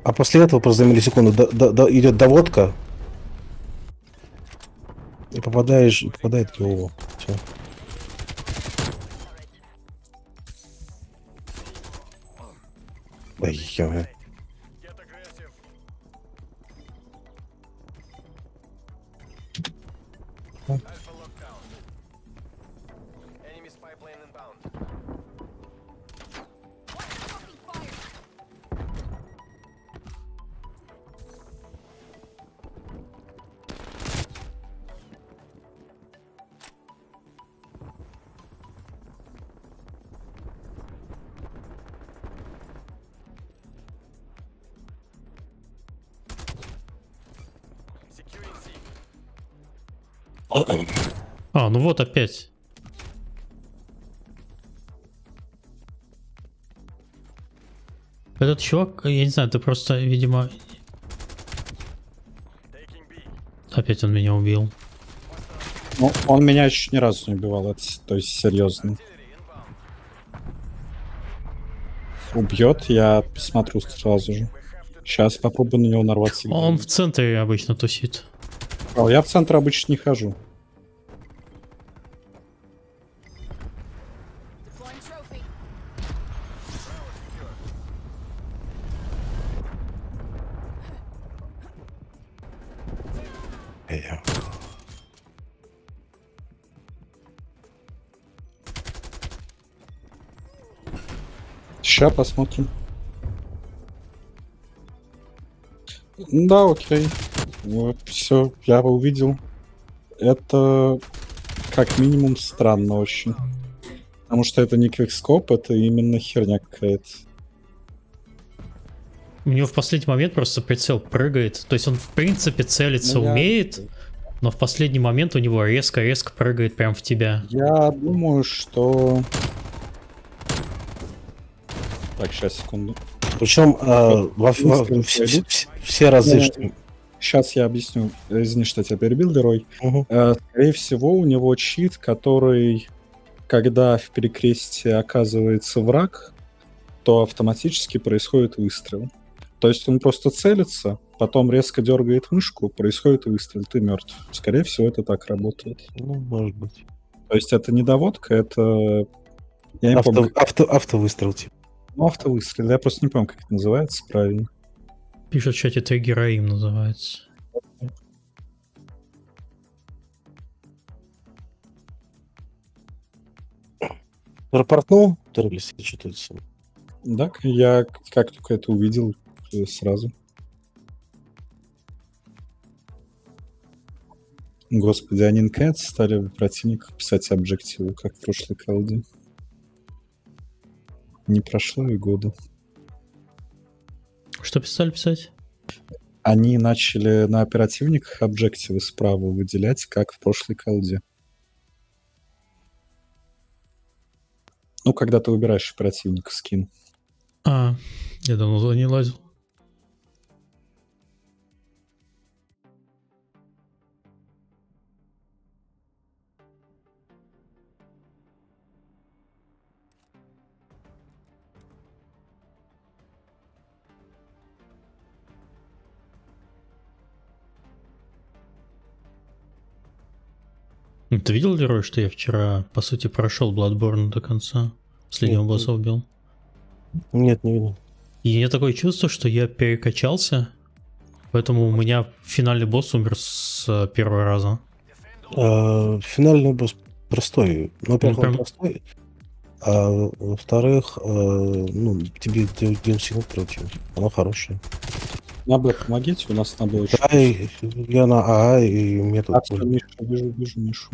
[SPEAKER 2] а после этого просто за миллисекунду до- до- до- идет доводка. И попадаешь, и попадает в голову. Ой, ё-моё.
[SPEAKER 1] А, ну вот опять. Этот чувак, я не знаю, ты просто, видимо, Опять он меня убил.
[SPEAKER 3] Ну, он меня еще ни разу не убивал, это, то есть серьезно. Убьет, я посмотрю сразу же. Сейчас попробую на него нарваться.
[SPEAKER 1] Он в центре обычно тусит.
[SPEAKER 3] А, я в центр обычно не хожу. Сейчас посмотрим. Да, окей. Вот, все, я увидел. Это как минимум странно очень. Потому что это не квикскоп, это именно херня какая-то.
[SPEAKER 1] У него в последний момент просто прицел прыгает. То есть он в принципе целиться
[SPEAKER 3] Ну, я-
[SPEAKER 1] умеет, но в последний момент у него резко-резко прыгает прям в тебя.
[SPEAKER 3] Я думаю, что... Так, сейчас, секунду.
[SPEAKER 2] Причем э, во- во- все, все- все разы, что...
[SPEAKER 3] Сейчас я объясню. Извини, что я тебя перебил, Лерой.
[SPEAKER 2] Мгм.
[SPEAKER 3] Э, Скорее всего, у него чит, который, когда в перекрестии оказывается враг, то автоматически происходит выстрел. То есть он просто целится, потом резко дергает мышку, происходит выстрел, ты мертв. Скорее всего, это так работает.
[SPEAKER 2] Ну, может быть.
[SPEAKER 3] То есть это не доводка, это... Я не помню,
[SPEAKER 2] Авто,
[SPEAKER 3] как...
[SPEAKER 2] авто, автовыстрел, типа.
[SPEAKER 3] ну, автовыстрел. Я просто не помню, как это называется правильно.
[SPEAKER 1] Пишет в чате, это героим называется.
[SPEAKER 2] Рапортнул, или что-то?
[SPEAKER 3] Да, я как только это увидел, сразу. Господи, они наконец стали в противниках писать объективу, как в прошлой колде. Не прошло и года.
[SPEAKER 1] Что писали писать?
[SPEAKER 3] Они начали на оперативниках объективы справа выделять, как в прошлой колде. Ну, когда ты выбираешь оперативника скин.
[SPEAKER 1] А, я давно туда не лазил. Ты видел, Лерой, что я вчера, по сути, прошел Bloodborne до конца? Последнего
[SPEAKER 2] Нет,
[SPEAKER 1] босса убил.
[SPEAKER 2] Нет, не видел.
[SPEAKER 1] И меня такое чувство, что я перекачался, поэтому у меня финальный босс умер с э, первого раза.
[SPEAKER 2] А, финальный босс простой. Ну, во-первых,
[SPEAKER 1] Ну, прям-
[SPEAKER 2] он простой. А во-вторых, э, ну, тебе DMC против. Оно хорошее.
[SPEAKER 3] На Б помогите, у нас на Б очень...
[SPEAKER 2] Да, и я на А, и мне тут...
[SPEAKER 3] А, Миша, вижу, вижу Мишу.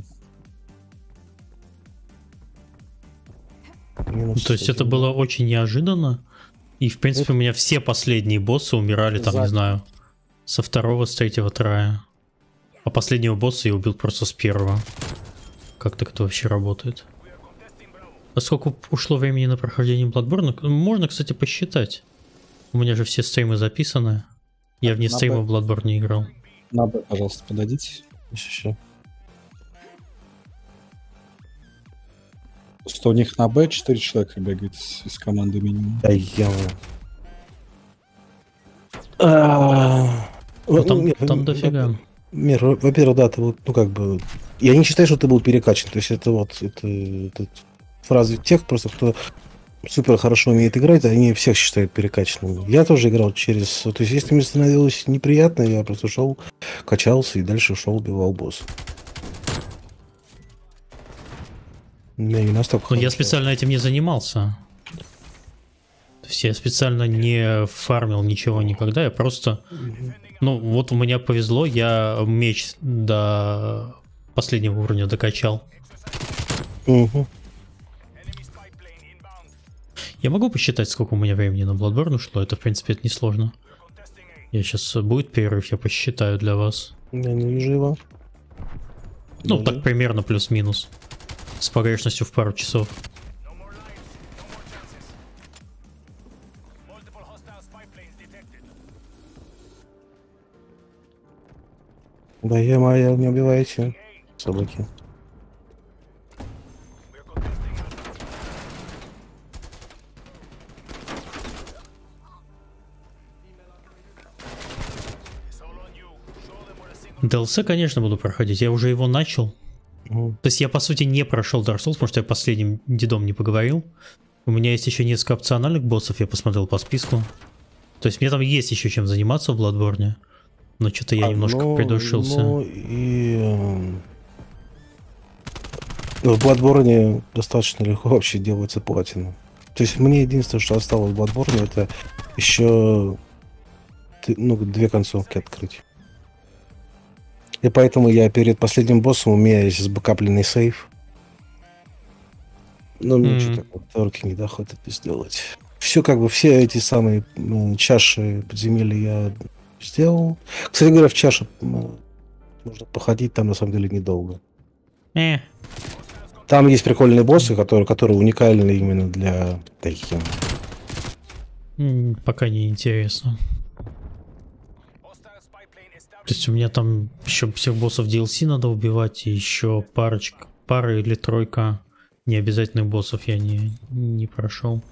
[SPEAKER 2] минус
[SPEAKER 1] Ну, То есть это было очень неожиданно. И, в принципе, у меня все последние боссы умирали, там, не знаю, со второго, с третьего трая. А последнего босса я убил просто с первого. Как так это вообще работает? А сколько ушло времени на прохождение Bloodborne? Ну, Можно, кстати, посчитать. У меня же все стримы записаны. Я вне
[SPEAKER 3] на
[SPEAKER 1] стрима в Bloodborne не играл.
[SPEAKER 3] На Б, пожалуйста, подойдите.
[SPEAKER 2] Ща-ща.
[SPEAKER 3] Что у них на Б 4 человека бегает из, команды минимум.
[SPEAKER 2] Да я... А,
[SPEAKER 1] Ну, там,
[SPEAKER 2] нет,
[SPEAKER 1] там
[SPEAKER 2] ну,
[SPEAKER 1] дофига.
[SPEAKER 2] Мир, во- во-первых, да, ты вот, ну как бы, я не считаю, что ты был перекачан, то есть это вот, это, это фразы тех просто, кто супер хорошо умеет играть, они всех считают перекачанными. Я тоже играл через, то есть если мне становилось неприятно, я просто шел, качался и дальше шел, убивал босса. Не, не настолько
[SPEAKER 1] Но я специально этим не занимался. То есть я специально не фармил ничего никогда, я просто... Ну, вот у меня повезло, я меч до последнего уровня докачал.
[SPEAKER 2] Мгм.
[SPEAKER 1] Я могу посчитать, сколько у меня времени на Bloodborne ушло, это, в принципе, это несложно. Я сейчас будет перерыв, я посчитаю для вас.
[SPEAKER 2] Я не вижу его.
[SPEAKER 1] Ну,
[SPEAKER 2] Даже.
[SPEAKER 1] так примерно плюс-минус. С погрешностью в пару часов.
[SPEAKER 2] Да я моя, не убивайте. Собаки.
[SPEAKER 1] DLC, конечно, буду проходить. Я уже его начал.
[SPEAKER 2] Мгм.
[SPEAKER 1] То есть я, по сути, не прошел Dark Souls, потому что я последним дедом не поговорил. У меня есть еще несколько опциональных боссов, я посмотрел по списку. То есть мне там есть еще чем заниматься в Bloodborne. Но что-то я
[SPEAKER 2] А,
[SPEAKER 1] немножко
[SPEAKER 2] ну,
[SPEAKER 1] придушился.
[SPEAKER 2] Ну и... эм, В Bloodborne достаточно легко вообще делается платину. То есть мне единственное, что осталось в Bloodborne, это еще ну, две концовки открыть. И поэтому я перед последним боссом у меня есть сбэкапленный сейф. Но мне
[SPEAKER 1] Мгм.
[SPEAKER 2] что-то руки не доходит это сделать. Все как бы, все эти самые чаши подземелья я сделал. Кстати говоря, в чаше можно походить там на самом деле недолго.
[SPEAKER 1] Э,
[SPEAKER 2] Там есть прикольные боссы, которые, которые уникальны именно для таких.
[SPEAKER 1] м, пока не интересно. То есть у меня там еще всех боссов DLC надо убивать, и еще парочка, пара или тройка необязательных боссов я не, не прошел.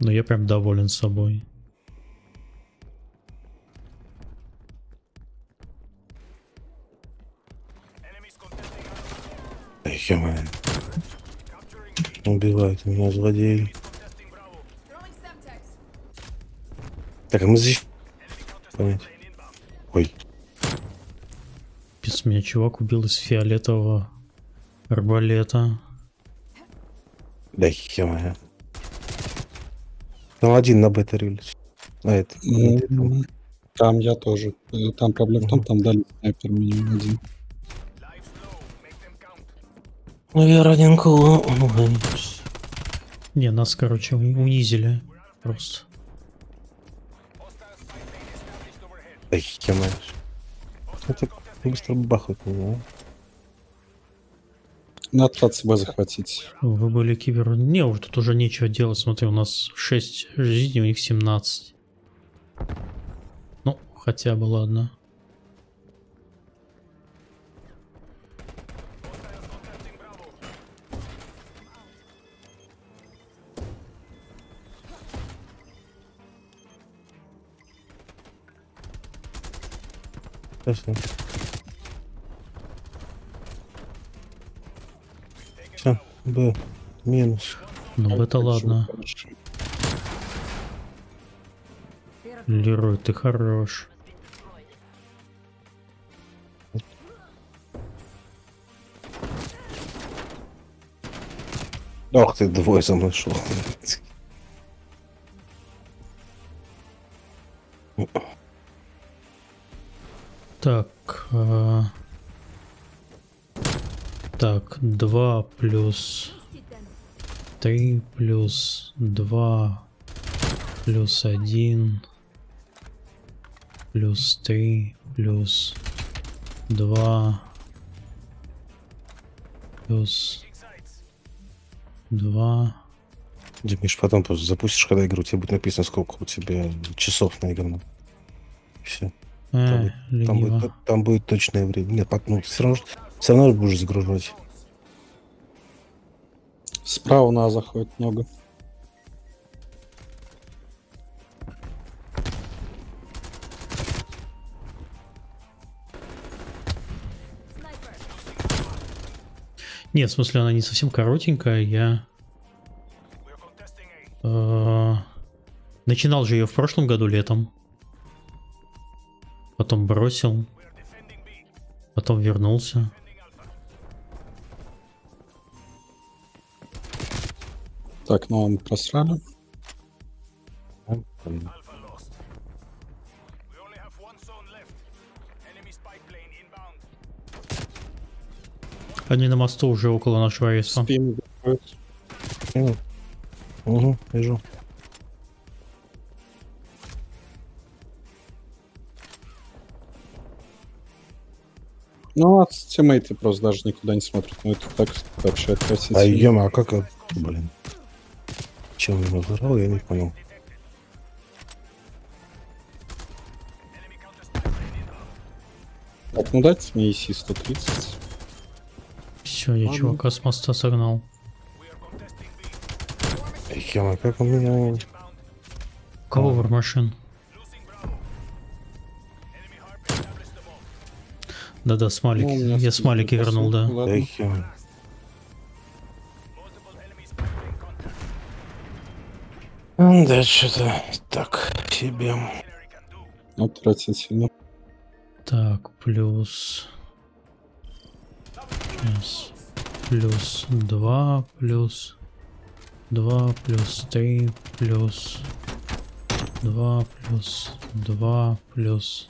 [SPEAKER 1] Но я прям доволен собой.
[SPEAKER 2] Ё-моё. Убивают меня злодей. Так, а мы здесь... Понять. Ой,
[SPEAKER 1] Пиздец, меня чувак убил из фиолетового арбалета.
[SPEAKER 2] да ё-моё. Там один на бета релиз. А это...
[SPEAKER 3] Ну,
[SPEAKER 2] это
[SPEAKER 3] там. Я тоже. Э, Там проблема в том, там дали снайпер минимум один.
[SPEAKER 2] Ну, я раненько.
[SPEAKER 1] Не, нас, короче, уни- унизили. Просто.
[SPEAKER 2] Эй, ё-моё. Это быстро бахают меня.
[SPEAKER 3] Надо под собой захватить.
[SPEAKER 1] Вы были кибер... Не, уже тут уже нечего делать. Смотри, у нас 6 жизней, у них 17. Ну, хотя бы ладно.
[SPEAKER 2] Сейчас. Все, Б. Минус.
[SPEAKER 1] Ну, это ладно.
[SPEAKER 3] Хорошо.
[SPEAKER 1] Лерой, ты хорош.
[SPEAKER 2] Ох ты, двое за мной шел.
[SPEAKER 1] Так. а, Так, 2 плюс 3 плюс 2 плюс 1 плюс 3 плюс 2 плюс 2
[SPEAKER 2] Димиш, потом запустишь, когда игру, тебе будет написано, сколько у тебя часов наиграно. Все.
[SPEAKER 1] Э,
[SPEAKER 2] Там
[SPEAKER 1] лениво.
[SPEAKER 2] будет, там будет точное время. Нет, ну, все равно, все равно будешь загружать.
[SPEAKER 3] Справа у нас заходит много.
[SPEAKER 1] Нет, в смысле, она не совсем коротенькая, я... э, начинал же ее в прошлом году летом. Потом бросил. Потом вернулся.
[SPEAKER 3] Так, ну мы просрали.
[SPEAKER 1] Они на мосту уже около нашего рейса.
[SPEAKER 2] Ну, Угу, вижу.
[SPEAKER 3] Ну, а тиммейты просто даже никуда не смотрят. Ну, это так вообще относительно.
[SPEAKER 2] А, ема, а как... Блин. Чем он разорал, я не понял.
[SPEAKER 3] Так, ну дайте мне ИСИ 130.
[SPEAKER 1] Все, я
[SPEAKER 3] Ладно.
[SPEAKER 1] чувака с моста согнал.
[SPEAKER 2] Ема, как он меня...
[SPEAKER 1] Кого вармашин? машин? Да-да, смайлик.
[SPEAKER 3] Ну,
[SPEAKER 1] я смайлики вернул, да.
[SPEAKER 3] Ладно.
[SPEAKER 2] Да что-то так себе.
[SPEAKER 3] Отвратительно.
[SPEAKER 1] Так, плюс... Сейчас. Плюс 2, плюс 2, плюс 3, плюс 2, плюс 2, плюс...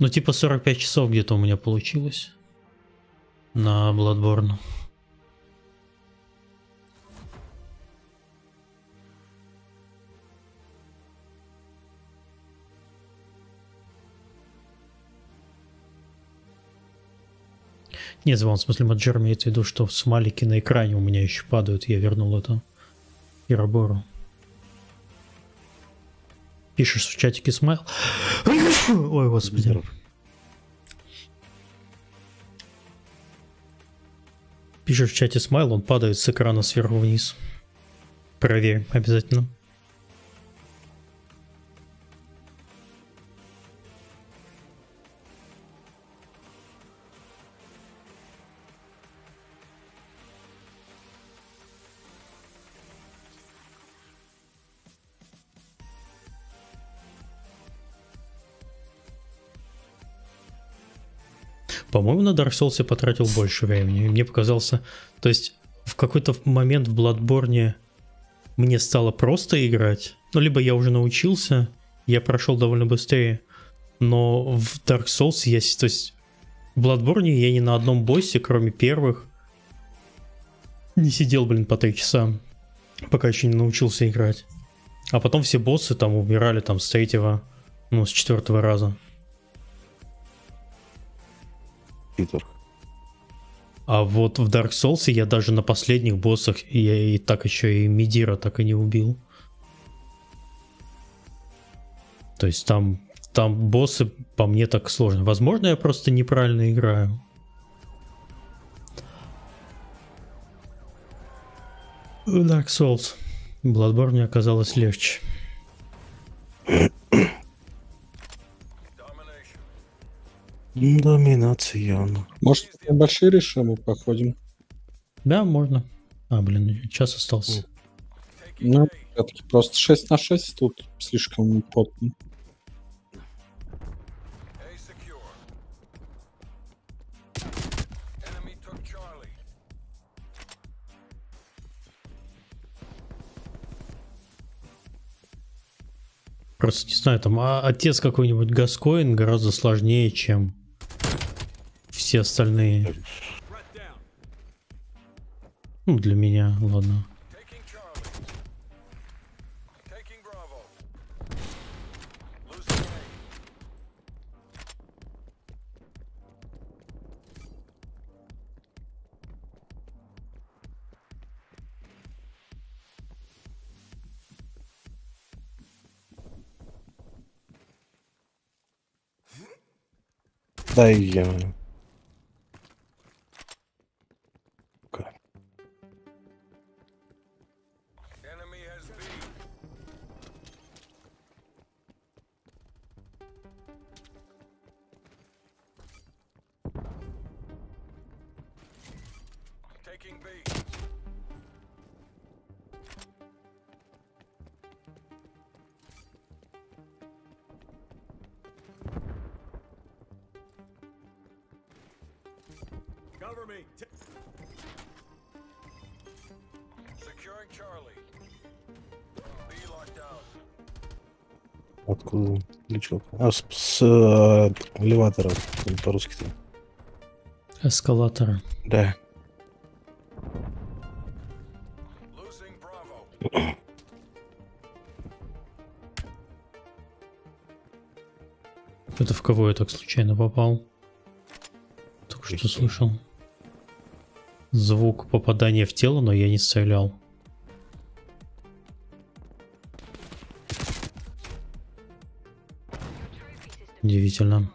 [SPEAKER 1] Ну, типа 45 часов где-то у меня получилось на Bloodborne. Нет, Звон, в смысле, Маджер имеет в виду, что смайлики на экране у меня еще падают, я вернул это Ирабору. Пишешь в чатике смайл. Ой, господи. Пишешь в чате смайл, он падает с экрана сверху вниз. Проверь обязательно. По-моему, на Dark Souls я потратил больше времени. Мне показался... То есть в какой-то момент в Bloodborne мне стало просто играть. Ну, либо я уже научился, я прошел довольно быстрее. Но в Dark Souls я... То есть в Bloodborne я ни на одном боссе, кроме первых, не сидел, блин, по три часа, пока еще не научился играть. А потом все боссы там умирали там с третьего, ну, с четвертого раза.
[SPEAKER 2] Питер.
[SPEAKER 1] А вот в Dark Souls я даже на последних боссах я и так еще и Мидира так и не убил. То есть там, там боссы по мне так сложно. Возможно, я просто неправильно играю. Dark Souls. Bloodborne мне оказалось легче.
[SPEAKER 2] Доминация.
[SPEAKER 3] Может, на большие решим и походим?
[SPEAKER 1] Да, можно. А, блин, час остался.
[SPEAKER 3] Ну, все-таки просто 6 на 6 тут слишком
[SPEAKER 5] Charlie.
[SPEAKER 1] Просто не знаю, там а, отец какой-нибудь Гаскоин гораздо сложнее, чем все остальные. Ну, для меня, ладно.
[SPEAKER 2] Да
[SPEAKER 5] Enemy
[SPEAKER 2] Лечок? А, с, с э, элеватора. По-русски-то.
[SPEAKER 1] Эскалатора.
[SPEAKER 2] Да.
[SPEAKER 1] Это в кого я так случайно попал? Только что слышал. звук попадания в тело, но я не стрелял.
[SPEAKER 5] Aleyhisselam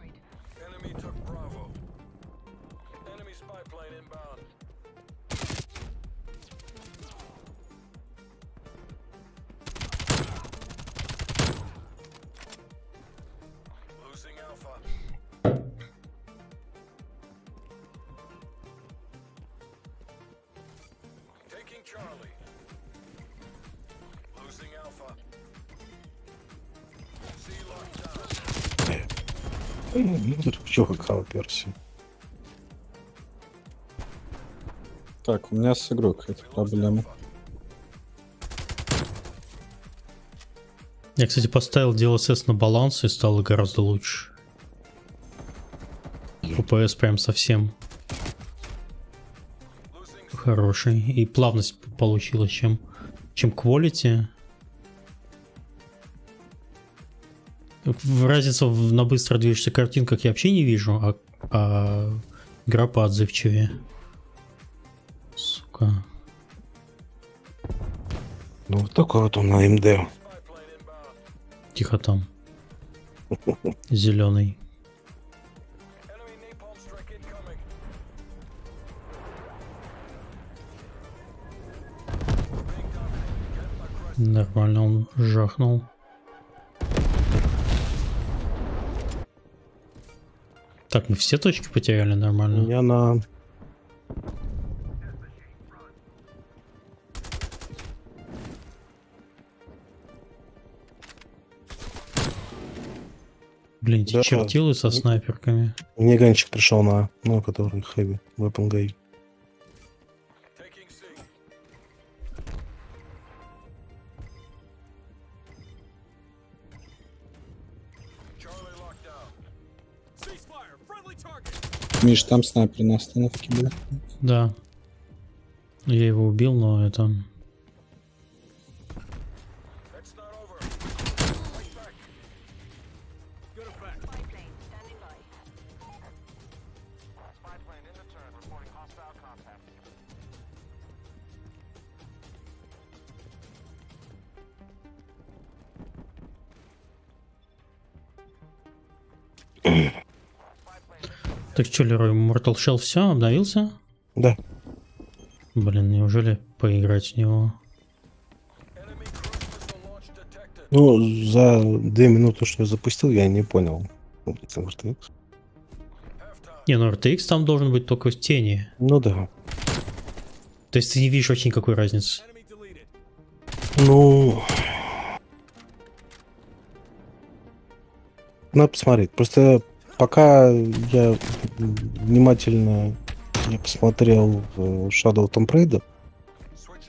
[SPEAKER 2] Тут какая версия.
[SPEAKER 3] Так, у меня с игрой какая-то проблема.
[SPEAKER 1] Я, кстати, поставил DLSS на баланс и стало гораздо лучше. FPS прям совсем хороший. И плавность получилась, чем, чем quality. Разница в- на быстро движущихся картинках я вообще не вижу, а, а игра поотзывчивее. Сука.
[SPEAKER 2] Ну, вот такой вот он на
[SPEAKER 5] inbound.
[SPEAKER 1] Тихо там. Зеленый. Нормально он жахнул. Так, мы все точки потеряли
[SPEAKER 2] У
[SPEAKER 1] нормально.
[SPEAKER 2] меня на...
[SPEAKER 1] Блин, эти
[SPEAKER 2] Да.
[SPEAKER 1] чертилы со снайперками.
[SPEAKER 2] Мне ганчик пришел на, ну, который heavy, weapon guy.
[SPEAKER 3] Миш, там снайпер на остановке был.
[SPEAKER 1] Да. Я его убил, но это... Так что, Лерой, Mortal Shell все, обновился?
[SPEAKER 2] Да.
[SPEAKER 1] Блин, неужели поиграть в него?
[SPEAKER 2] Ну, за две минуты, что я запустил, я не понял. RTX.
[SPEAKER 1] Не, ну RTX там должен быть только в тени.
[SPEAKER 2] Ну да.
[SPEAKER 1] То есть ты не видишь вообще никакой разницы.
[SPEAKER 2] Ну... Надо посмотреть. Просто пока я внимательно не посмотрел Shadow Tomb Raider,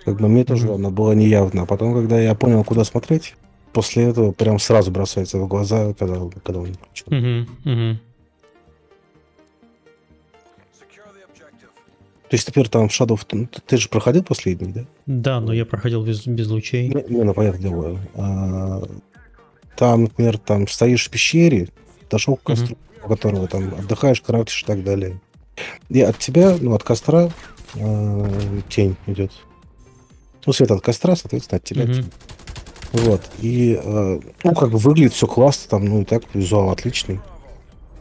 [SPEAKER 2] как бы мне тоже она была неявна. А потом, когда я понял, куда смотреть, после этого прям сразу бросается в глаза, когда, когда он
[SPEAKER 5] the objective.
[SPEAKER 2] То есть теперь там Shadow... Tomb- Ты же проходил последний, да?
[SPEAKER 1] Да, но я проходил без, без лучей.
[SPEAKER 2] Не, не, ну, понятное дело. А, там, например, там стоишь в пещере, дошел к
[SPEAKER 1] Мгм.
[SPEAKER 2] У которого там отдыхаешь, крафтишь и так далее. И от тебя, ну, от костра э, тень идет. Ну, свет от костра, соответственно, от тебя тень. Вот. И, э, ну, как бы выглядит все классно, там, ну, и так визуал отличный.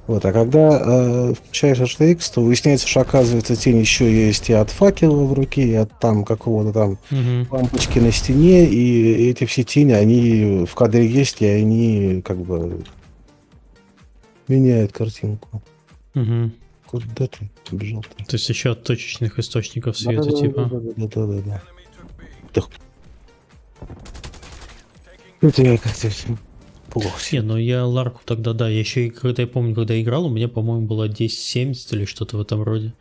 [SPEAKER 2] Вот, а когда э, включаешь HTX, то выясняется, что оказывается тень еще есть и от факела в руке, и от там какого-то там
[SPEAKER 1] Угу.
[SPEAKER 2] лампочки на стене, и эти все тени, они в кадре есть, и они как бы меняют картинку.
[SPEAKER 1] Угу.
[SPEAKER 2] Куда ты побежал? -то?
[SPEAKER 1] То есть еще от точечных источников света, типа.
[SPEAKER 2] Да-да-да.
[SPEAKER 5] Enemy took B.
[SPEAKER 2] Да.
[SPEAKER 5] Taking
[SPEAKER 2] Это я как-то плохо.
[SPEAKER 1] Не, ну я Ларку тогда, да, я еще когда я помню, когда играл, у меня, по-моему, было 1070 или что-то в этом роде.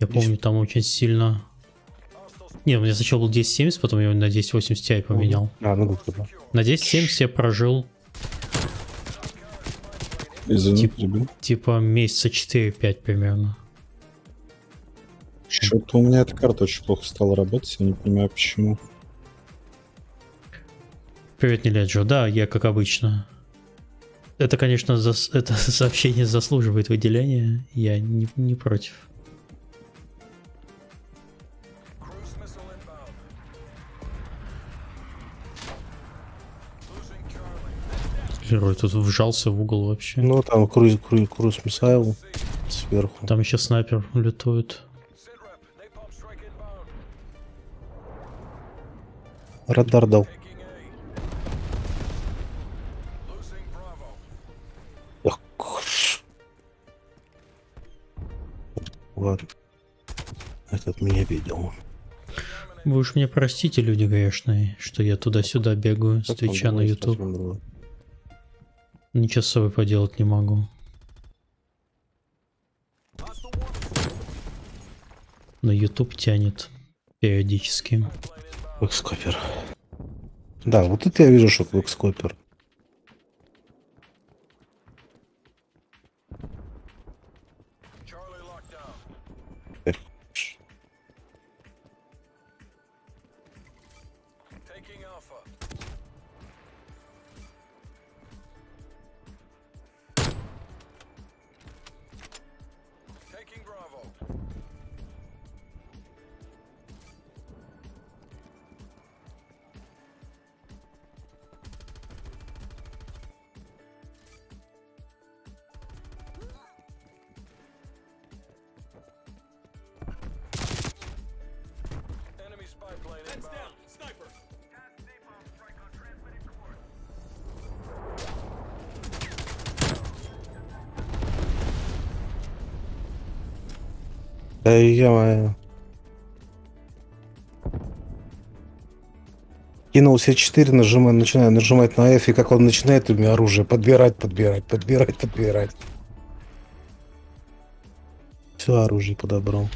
[SPEAKER 1] Я помню, там очень сильно... Не, у меня сначала был 1070, потом я его на 1080 Ti поменял.
[SPEAKER 2] А, ну да.
[SPEAKER 1] На 1070 я прожил
[SPEAKER 3] Извини,
[SPEAKER 1] Тип- типа месяца 4-5 примерно.
[SPEAKER 3] Что-то у меня эта карта очень плохо стала работать, я не понимаю почему.
[SPEAKER 1] Привет, не Леджо. Да, я как обычно. Это, конечно, зас- это сообщение заслуживает выделения. Я не, не против. Лерой тут вжался в угол вообще.
[SPEAKER 2] Ну, там круиз, круиз, круиз миссайл сверху.
[SPEAKER 1] Там еще снайпер
[SPEAKER 5] inbound.
[SPEAKER 2] Радар дал. Вот. Этот меня видел.
[SPEAKER 1] Вы уж мне простите, люди грешные, что я туда-сюда бегаю с Твича на YouTube. Ничего с собой поделать не могу. На YouTube тянет периодически.
[SPEAKER 2] Квикскопер. Да, вот это я вижу, что Квикскопер. Да я. Кинул себе 4, нажимаю, начинаю нажимать на F, и как он начинает у меня оружие подбирать, подбирать, подбирать, подбирать. Все оружие подобрал.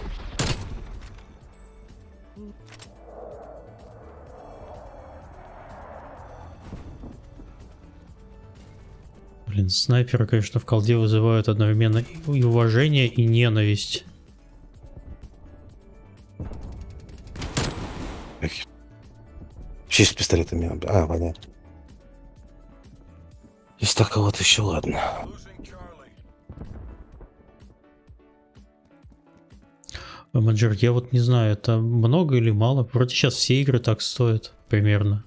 [SPEAKER 1] Блин, снайперы, конечно, в колде вызывают одновременно и уважение, и ненависть.
[SPEAKER 2] Вообще с пистолетами. А, понятно. Из такого-то еще ладно.
[SPEAKER 1] А Маджер, я вот не знаю, это много или мало? Вроде сейчас все игры так стоят примерно.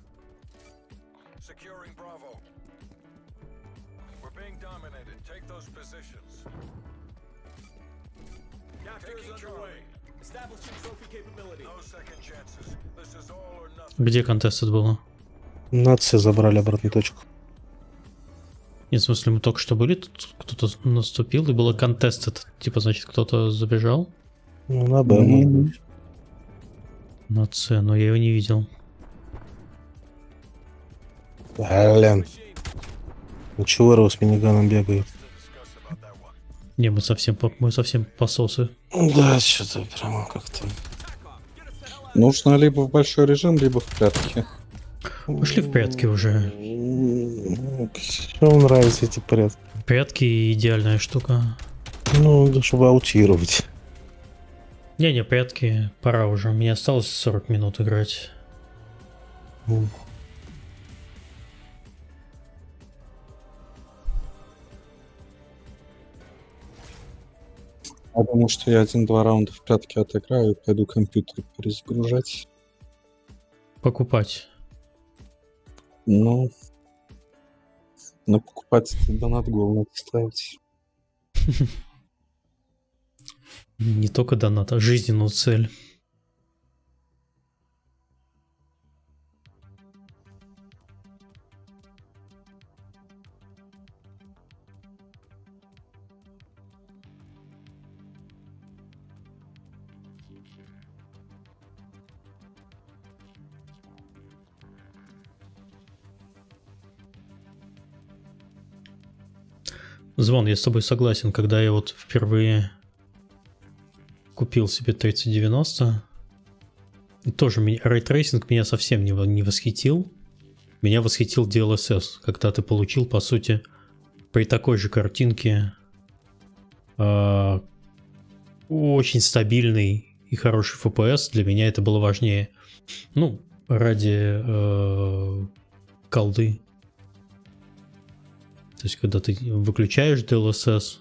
[SPEAKER 1] Где контесты было?
[SPEAKER 2] Нация забрали обратную точку.
[SPEAKER 1] Нет, в смысле, мы только что были, тут кто-то наступил, и было контест. Типа, значит, кто-то забежал
[SPEAKER 2] Ну, на Б, быть.
[SPEAKER 1] на С, но я его не видел.
[SPEAKER 2] Блин. Ну чего с миниганом бегает?
[SPEAKER 1] Не, мы совсем, по- мы совсем пососы.
[SPEAKER 2] Да, что-то прямо как-то...
[SPEAKER 3] Нужно либо в большой режим, либо в прятки.
[SPEAKER 1] Пошли в прятки уже.
[SPEAKER 2] Что нравятся эти порядки?
[SPEAKER 1] Прятки идеальная штука.
[SPEAKER 2] Ну, да, чтобы аутировать.
[SPEAKER 1] Не-не, прятки, пора уже. Мне осталось 40 минут играть.
[SPEAKER 2] Ну,
[SPEAKER 3] Я думаю, что я один-два раунда в прятки отыграю и пойду компьютер перезагружать.
[SPEAKER 1] Покупать.
[SPEAKER 3] Ну, на покупать донат гол надо ставить.
[SPEAKER 1] Не только донат, а жизненную цель. Звон, я с тобой согласен, когда я вот впервые купил себе 3090, и тоже ray tracing меня совсем не, не восхитил. Меня восхитил DLSS, когда ты получил, по сути, при такой же картинке а, очень стабильный и хороший FPS. Для меня это было важнее. Ну, ради э, колды. То есть, когда ты выключаешь DLSS,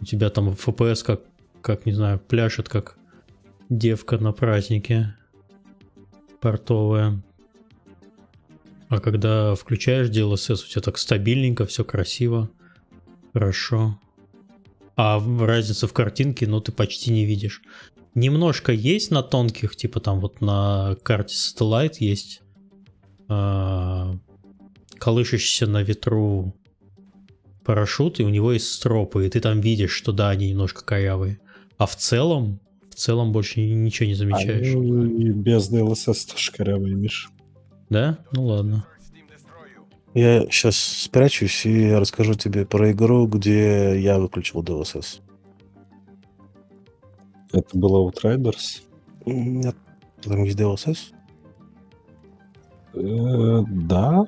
[SPEAKER 1] у тебя там FPS как, как не знаю, пляшет, как девка на празднике портовая. А когда включаешь DLSS, у тебя так стабильненько, все красиво, хорошо. А разница в картинке, ну, ты почти не видишь. Немножко есть на тонких, типа там вот на карте Satellite есть а, колышащийся на ветру парашют, и у него есть стропы, и ты там видишь, что да, они немножко корявые. А в целом, в целом больше ни- ничего не замечаешь.
[SPEAKER 3] Они и без DLSS тоже корявые, Миш.
[SPEAKER 1] Да? Ну ладно.
[SPEAKER 2] Я сейчас спрячусь и расскажу тебе про игру, где я выключил DLSS.
[SPEAKER 3] Это было Outriders.
[SPEAKER 2] Нет, там есть DLSS?
[SPEAKER 3] Э, да,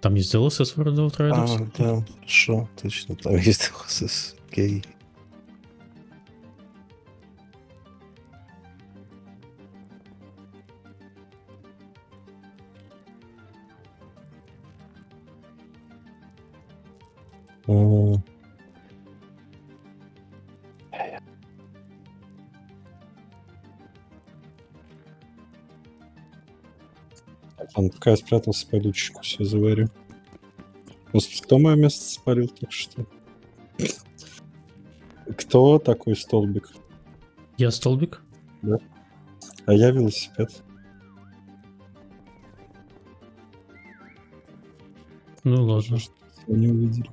[SPEAKER 1] Там есть DLSS в World of
[SPEAKER 2] А,
[SPEAKER 1] Outriders?
[SPEAKER 2] да, хорошо, точно, там есть DLSS. Окей. М,
[SPEAKER 3] ладно, пока я спрятался, пойду чайку себе заварю. Господи, кто мое место спалил только что? Кто такой столбик?
[SPEAKER 1] Я столбик?
[SPEAKER 3] А я велосипед.
[SPEAKER 1] Ну ладно.
[SPEAKER 3] Вы не увидели.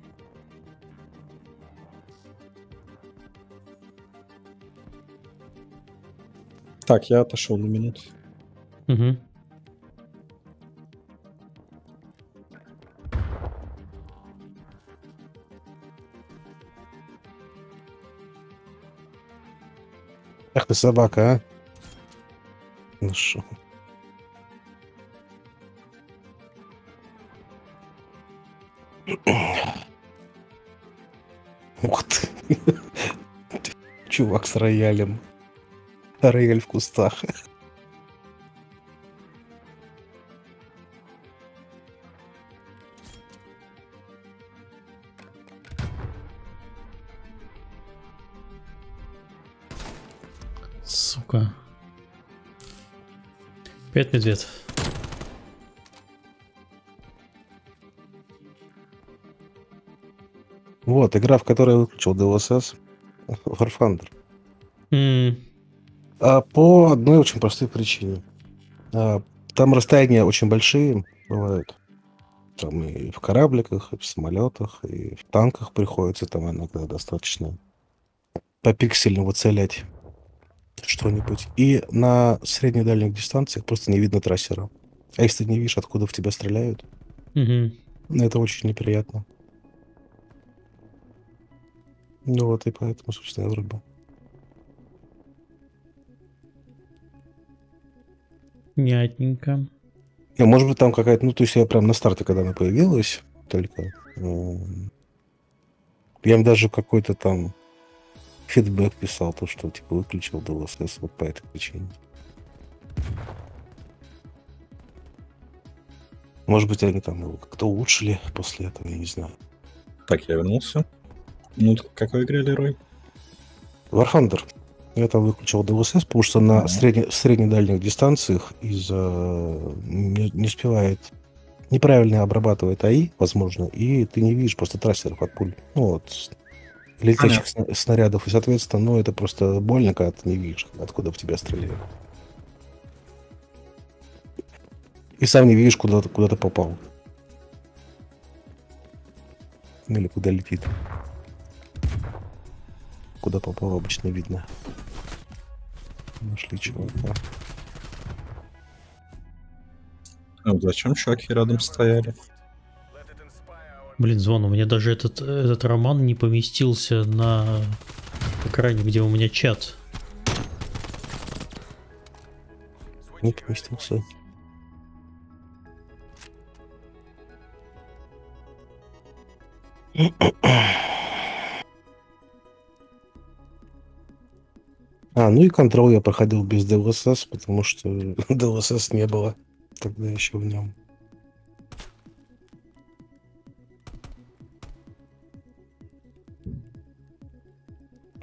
[SPEAKER 3] Так, я отошел на минуту.
[SPEAKER 1] Мгм.
[SPEAKER 2] Ах ты собака, а? Ну шо. Ух ты. Чувак с роялем. Рояль в кустах.
[SPEAKER 1] Пять медведь.
[SPEAKER 2] Вот, игра, в которой я выключил DLSS. War Thunder.
[SPEAKER 1] М,
[SPEAKER 2] А по одной очень простой причине. А, Там расстояния очень большие бывают. Там и в корабликах, и в самолетах, и в танках приходится там иногда достаточно попиксельно выцелять что-нибудь. И на средне-дальних дистанциях просто не видно трассера. А если ты не видишь, откуда в тебя стреляют, ну, это очень неприятно. Ну вот, и поэтому, собственно, я врубил.
[SPEAKER 1] Мятненько.
[SPEAKER 2] Не, может быть, там какая-то... Ну, то есть я прям на старте, когда она появилась, только... Я даже какой-то там фидбэк писал, то, что, типа, выключил DLSS вот по этой причине. Может быть, они там его как-то улучшили после этого, я не знаю.
[SPEAKER 3] Так, я вернулся. Ну, так какой игре, Лерой?
[SPEAKER 2] War Thunder. Я там выключил DLSS, потому что на
[SPEAKER 3] Ага.
[SPEAKER 2] средне- средне-дальних дистанциях из-за не, не успевает неправильно обрабатывает АИ, возможно, и ты не видишь просто трассеров от пуль. Ну вот, летящих сна- снарядов, и, соответственно, ну, это просто больно, когда ты не видишь, откуда в тебя стреляют. И сам не видишь, куда, куда ты попал. Или куда летит. Куда попал, обычно видно. Нашли чувака.
[SPEAKER 3] А зачем чуваки рядом стояли?
[SPEAKER 1] Блин, звон, у меня даже этот, этот роман не поместился на экране, где у меня чат.
[SPEAKER 2] Не поместился. А, ну и контрол я проходил без DLSS, потому что DLSS не было тогда еще в нем.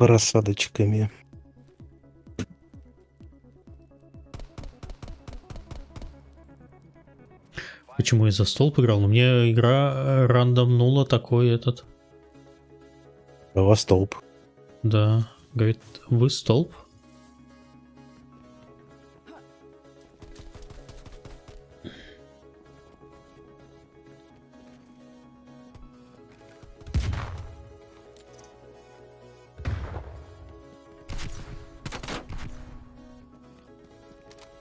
[SPEAKER 2] Просадочками.
[SPEAKER 1] Почему я за столб играл? Ну, мне игра рандомнула такой этот.
[SPEAKER 2] У вас столб.
[SPEAKER 1] Да. Говорит, вы столб?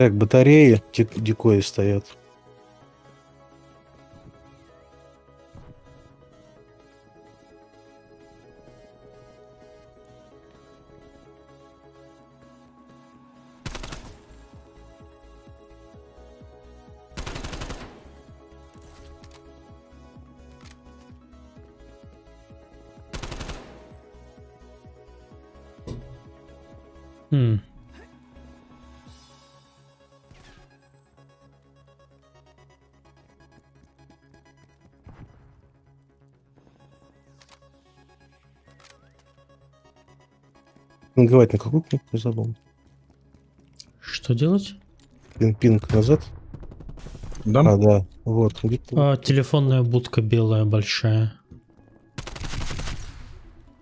[SPEAKER 2] Так, батареи дик- дикои стоят. Пинговать на какую кнопку забыл?
[SPEAKER 1] Что делать?
[SPEAKER 2] Пинг-пинг назад.
[SPEAKER 3] Да?
[SPEAKER 2] А, да. Вот.
[SPEAKER 1] А, телефонная будка белая большая.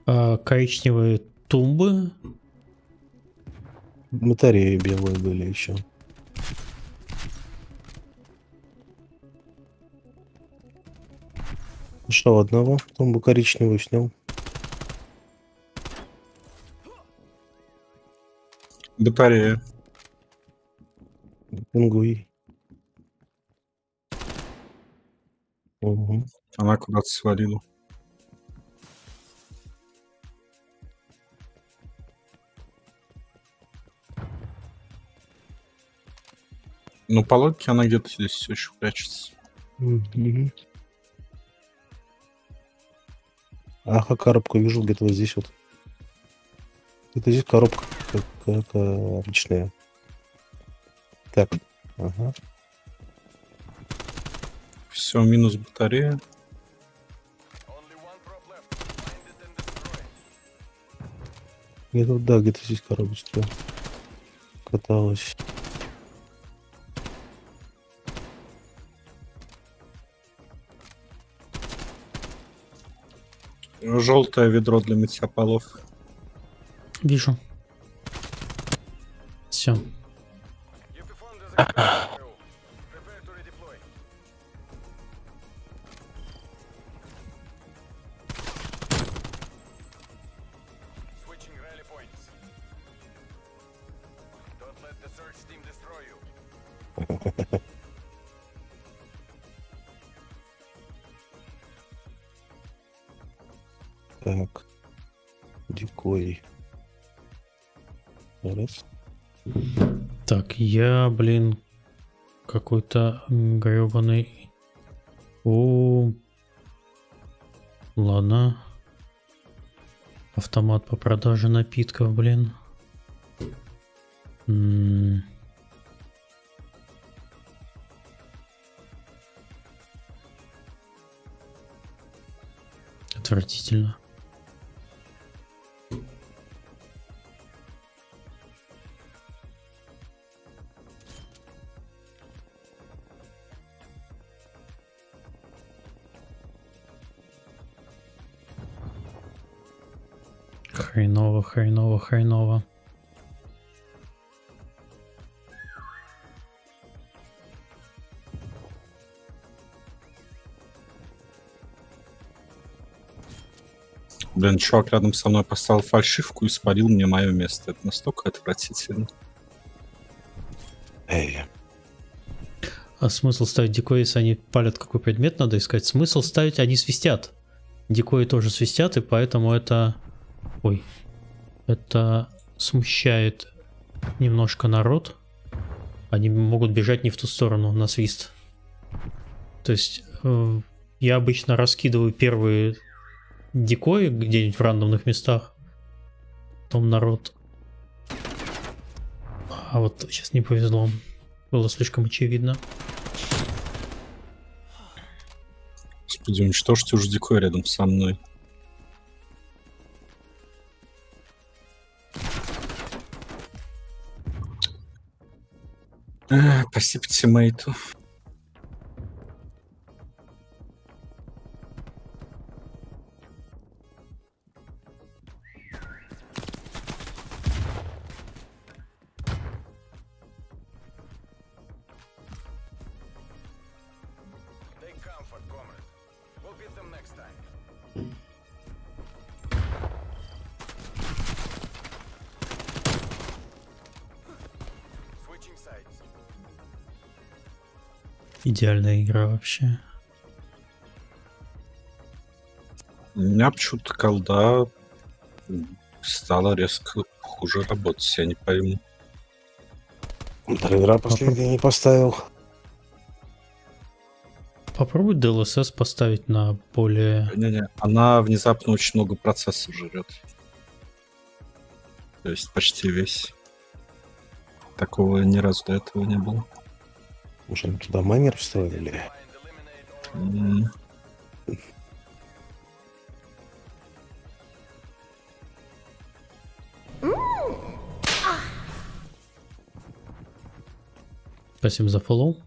[SPEAKER 1] А, коричневые тумбы.
[SPEAKER 2] Батареи белые были еще. Что, одного? Тумбу коричневую снял.
[SPEAKER 3] Батарея.
[SPEAKER 2] Пингуи. Угу.
[SPEAKER 3] Она куда-то свалила. Ну, по логике она где-то здесь все еще прячется.
[SPEAKER 2] Мгм. Ага, коробку вижу где-то вот здесь вот. Это здесь коробка, как, как, э, обычная. Так, ага.
[SPEAKER 3] Все, минус батарея.
[SPEAKER 5] Only one prop left. Find it and destroy.
[SPEAKER 2] Где-то, да, где-то здесь коробочка каталась.
[SPEAKER 3] Желтое ведро для мытья полов.
[SPEAKER 1] Вижу. Все. Я, блин, какой-то гребаный. О, ладно. Автомат по продаже напитков, блин. Отвратительно. Хреново, хреново.
[SPEAKER 3] Блин, чувак рядом со мной поставил фальшивку и спалил мне мое место. Это настолько отвратительно.
[SPEAKER 2] Эй.
[SPEAKER 1] А смысл ставить дикои, если они палят какой предмет, надо искать. Смысл ставить, они свистят. Дикои тоже свистят, и поэтому это... Ой. Это смущает немножко народ. Они могут бежать не в ту сторону, на свист. То есть э, я обычно раскидываю первые дикои где-нибудь в рандомных местах. Потом народ. А вот сейчас не повезло. Было слишком очевидно.
[SPEAKER 3] Господи, уничтожьте уже дикой рядом со мной. Спасибо тиммейту.
[SPEAKER 1] Идеальная игра вообще.
[SPEAKER 3] У меня почему-то колда стала резко хуже работать, я не пойму.
[SPEAKER 2] Драйвера последний не поставил.
[SPEAKER 1] Попробуй DLSS поставить на более...
[SPEAKER 3] Не-не, она внезапно очень много процессов жрет. То есть почти весь. Такого ни разу до этого не было.
[SPEAKER 2] Может, они туда майнер встроили?
[SPEAKER 1] Спасибо за фоллоу.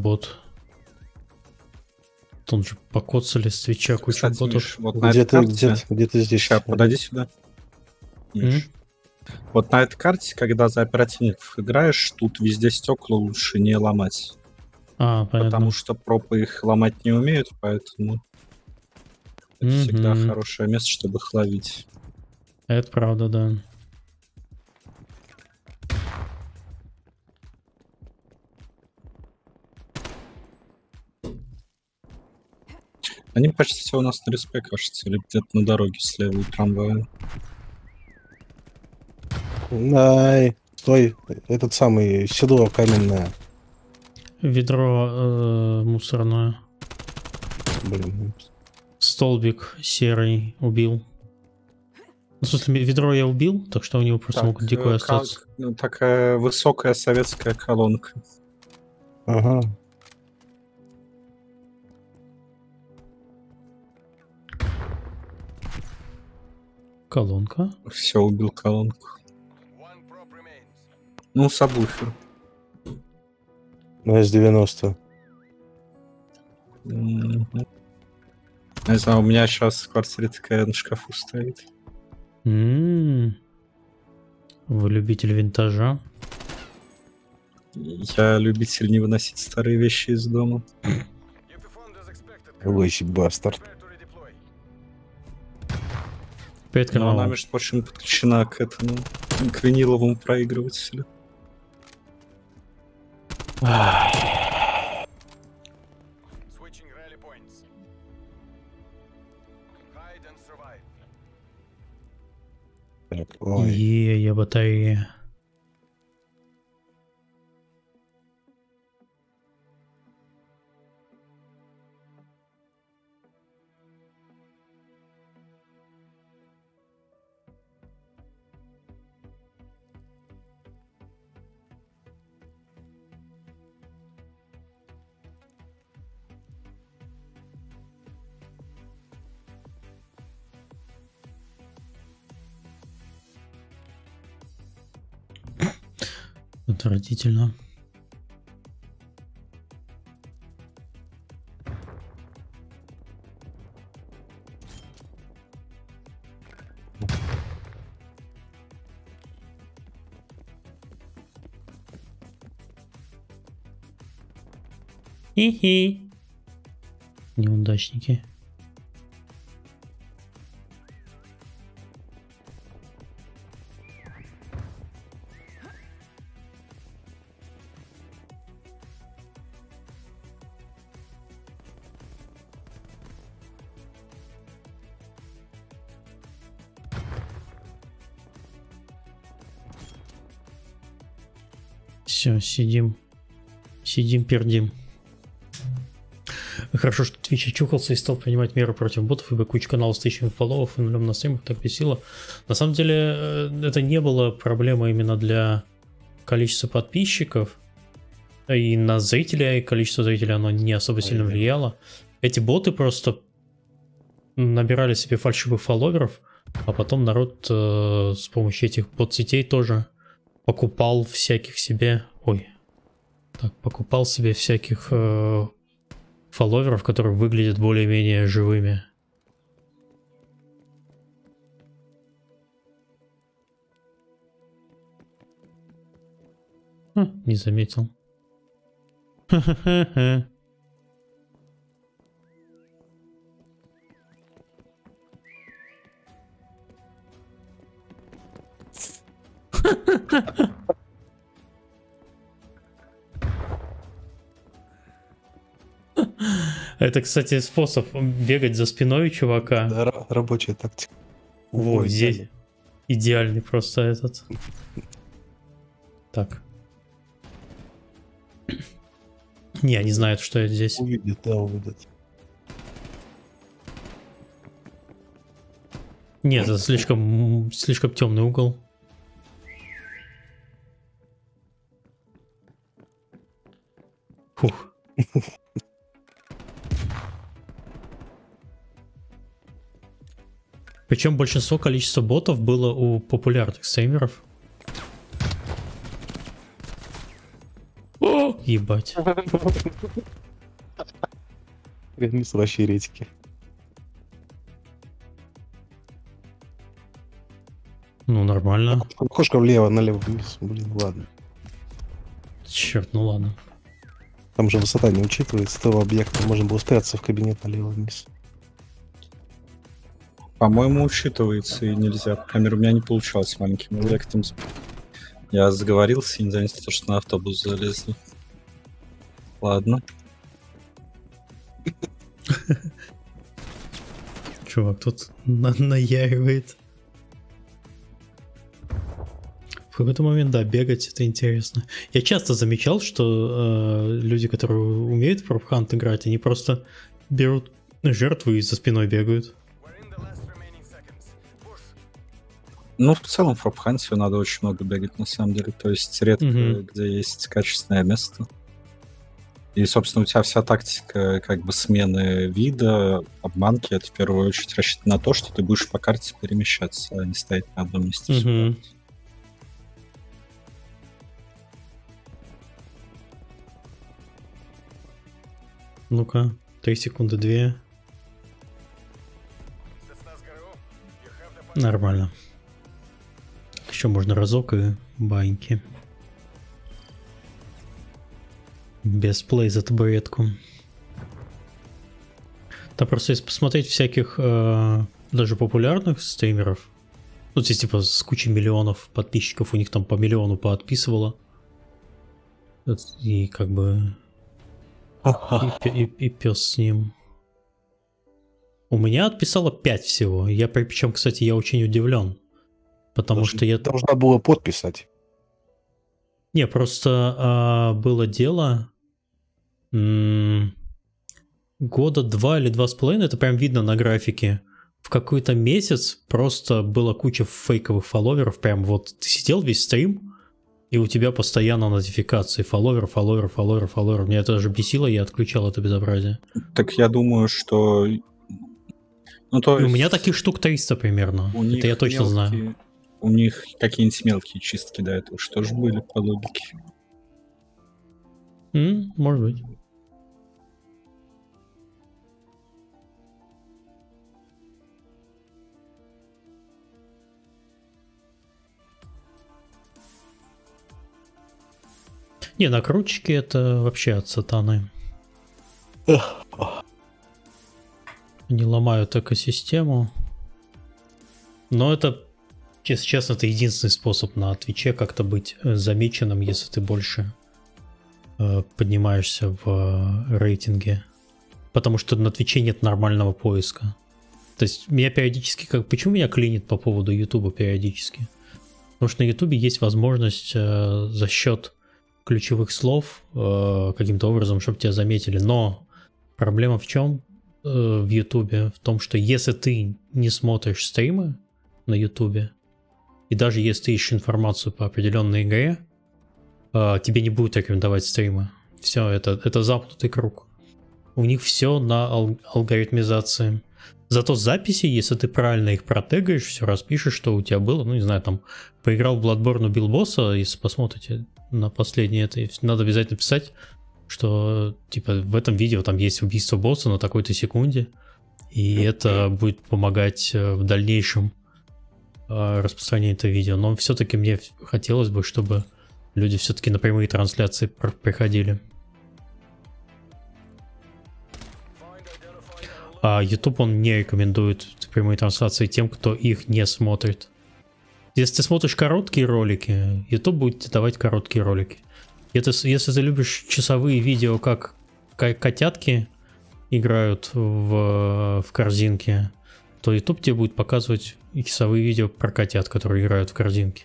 [SPEAKER 1] Бот. Тут же покоцали с твича кучу
[SPEAKER 3] Кстати,
[SPEAKER 1] ботов.
[SPEAKER 3] Миш, вот на
[SPEAKER 2] Где
[SPEAKER 3] этой
[SPEAKER 2] ты,
[SPEAKER 3] карте...
[SPEAKER 2] где, где ты здесь?
[SPEAKER 3] Ща, подойди сюда. Миш. Вот на этой карте, когда за оперативников играешь, тут везде стекла лучше не ломать.
[SPEAKER 1] А, понятно.
[SPEAKER 3] Потому что пропы их ломать не умеют, поэтому это всегда хорошее место, чтобы их ловить.
[SPEAKER 1] Это правда, да.
[SPEAKER 3] Они почти все у нас на респе, кажется, или где-то на дороге слева у трамвая.
[SPEAKER 2] Ай, стой, этот самый седло каменное.
[SPEAKER 1] Ведро э, мусорное.
[SPEAKER 2] Блин,
[SPEAKER 1] Столбик серый убил. Ну, в смысле, ведро я убил, так что у него просто могут дикое
[SPEAKER 3] э, кол-
[SPEAKER 1] остаться.
[SPEAKER 3] ну, такая высокая советская колонка.
[SPEAKER 2] ага.
[SPEAKER 1] Колонка.
[SPEAKER 3] Все, убил колонку. Ну, сабвуфер.
[SPEAKER 2] На С-90.
[SPEAKER 3] Мгм. Не знаю, у меня сейчас в квартире такая на шкафу стоит.
[SPEAKER 1] М. Вы любитель винтажа?
[SPEAKER 3] Я любитель не выносить старые вещи из дома.
[SPEAKER 2] Лысый бастард.
[SPEAKER 5] Prepare to redeploy.
[SPEAKER 1] Опять
[SPEAKER 3] Но она, между прочим, подключена к этому к виниловому проигрывателю.
[SPEAKER 2] Так, ой.
[SPEAKER 1] Е, я батарея. Отвратительно. Хи-хи. Неудачники. Сидим. Сидим, пердим. Хорошо, что Twitch очухался и стал принимать меры против ботов, ибо куча каналов с тысячами фолловов и нулем на стримах так бесило. На самом деле, э, это не было проблема именно для количества подписчиков. И на зрителя, и количество зрителей оно не особо сильно влияло. Эти боты просто набирали себе фальшивых фолловеров, а потом народ э, с помощью этих бот-сетей тоже покупал всяких себе... Ой. Так, покупал себе всяких э, фолловеров, которые выглядят более-менее живыми. Хм, не заметил. Ха-ха-ха. Это, кстати, способ бегать за спиной чувака.
[SPEAKER 2] Да, ра- рабочая тактика. Ой,
[SPEAKER 1] здесь идеальный просто этот. Так. Не, они знают, что я здесь.
[SPEAKER 2] Увидит, да, увидит.
[SPEAKER 1] Нет, это слишком, слишком темный угол. Фух. Причем большинство количества ботов было у популярных стримеров. О, ебать.
[SPEAKER 2] Граница вообще редьки.
[SPEAKER 1] Ну, нормально.
[SPEAKER 2] Окошко влево, налево, вниз. Блин, ладно.
[SPEAKER 1] Черт, ну ладно.
[SPEAKER 2] Там же высота не учитывается. Того объекта можно было спрятаться в кабинет налево вниз.
[SPEAKER 3] По-моему, учитывается и нельзя. Камера у меня не получалось с маленьким объектом. Я заговорился и не занялся, то, что на автобус залезли. Ладно.
[SPEAKER 1] Чувак тут на- наяривает. Какой-то момент, да, бегать это интересно. Я часто замечал, что э, люди, которые умеют в пропхант играть, они просто берут жертву и за спиной бегают.
[SPEAKER 3] Ну, в целом, в Фропханте надо очень много бегать, на самом деле. То есть редко,
[SPEAKER 1] Мгм.
[SPEAKER 3] где есть качественное место. И, собственно, у тебя вся тактика как бы смены вида, обманки, это в первую очередь рассчитано на то, что ты будешь по карте перемещаться, а не стоять на одном месте. всю
[SPEAKER 1] Ну-ка, 3 секунды, 2.
[SPEAKER 5] That's нас ГРУ. You have the
[SPEAKER 1] Нормально. Еще можно разок и баньки. Без плей за табуретку. Да просто если посмотреть всяких э, даже популярных стримеров, ну здесь типа с кучей миллионов подписчиков, у них там по миллиону поотписывало. Это- И как бы и, и, пес с ним. У меня отписало 5 всего. Я причем, кстати, я очень удивлен. Потому
[SPEAKER 2] Даже
[SPEAKER 1] что я...
[SPEAKER 2] Должна была подписать.
[SPEAKER 1] Не, просто а, было дело м, года два или два с половиной, это прям видно на графике. В какой-то месяц просто была куча фейковых фолловеров, прям вот ты сидел весь стрим, и у тебя постоянно нотификации фолловер, фолловер, фолловер, фолловер. Меня это даже бесило, я отключал это безобразие.
[SPEAKER 3] Так я думаю, что... Ну, то
[SPEAKER 1] И у
[SPEAKER 3] есть
[SPEAKER 1] меня таких штук 300 примерно.
[SPEAKER 3] у
[SPEAKER 1] это я точно знаю.
[SPEAKER 3] мелкие- У них какие-нибудь мелкие чистки до этого что же были по логике.
[SPEAKER 1] М, может быть. Не, накрутчики это вообще от сатаны. Они ломают экосистему. Но это, если честно, это единственный способ на Твиче как-то быть э, замеченным, если ты больше э, поднимаешься в э, рейтинге. Потому что на Твиче нет нормального поиска. То есть меня периодически, как почему меня клинит по поводу Ютуба периодически? Потому что на Ютубе есть возможность э, за счет ключевых слов э, каким-то образом, чтобы тебя заметили. Но проблема в чем э, в Ютубе? В том, что если ты не смотришь стримы на Ютубе, и даже если ты ищешь информацию по определенной игре, э, тебе не будут рекомендовать стримы. Все, это, это замкнутый круг. У них все на ал- алгоритмизации. Зато записи, если ты правильно их протегаешь, все распишешь, что у тебя было, ну не знаю, там поиграл в Bloodborne, убил босса, если посмотрите на последнее это, надо обязательно писать, что типа в этом видео там есть убийство босса на такой-то секунде, и это будет помогать э, в дальнейшем э, распространению этого видео. Но все-таки мне хотелось бы, чтобы люди все-таки на прямые трансляции пр- приходили. А YouTube он не рекомендует прямые трансляции тем, кто их не смотрит. Если ты смотришь короткие ролики, YouTube будет тебе давать короткие ролики. С- если ты любишь часовые видео, как ко- котятки играют в, в корзинке, то YouTube тебе будет показывать часовые видео про котят, которые играют в корзинке.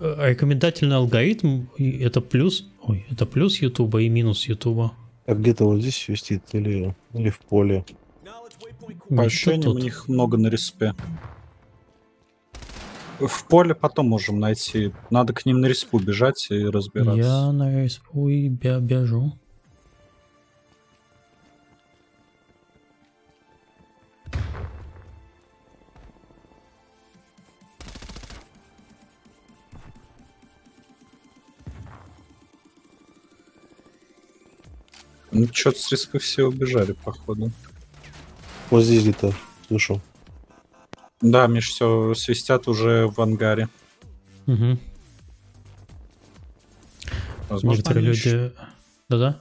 [SPEAKER 1] Э, Рекомендательный алгоритм это плюс, ой, это плюс YouTube и минус YouTube.
[SPEAKER 2] А где-то вот здесь свистит или, или в поле.
[SPEAKER 3] По ощущениям, у них много на респе. В поле потом можем найти. Надо к ним на респу бежать и разбираться.
[SPEAKER 1] Я на респу и бя- бяжу.
[SPEAKER 3] Ну, что-то с респы все убежали, походу.
[SPEAKER 2] Вот здесь где-то слышу.
[SPEAKER 3] Да, Миш, все свистят уже в ангаре.
[SPEAKER 1] Угу.
[SPEAKER 3] Возможно,
[SPEAKER 1] Некоторые люди...
[SPEAKER 3] еще-
[SPEAKER 1] Да-да.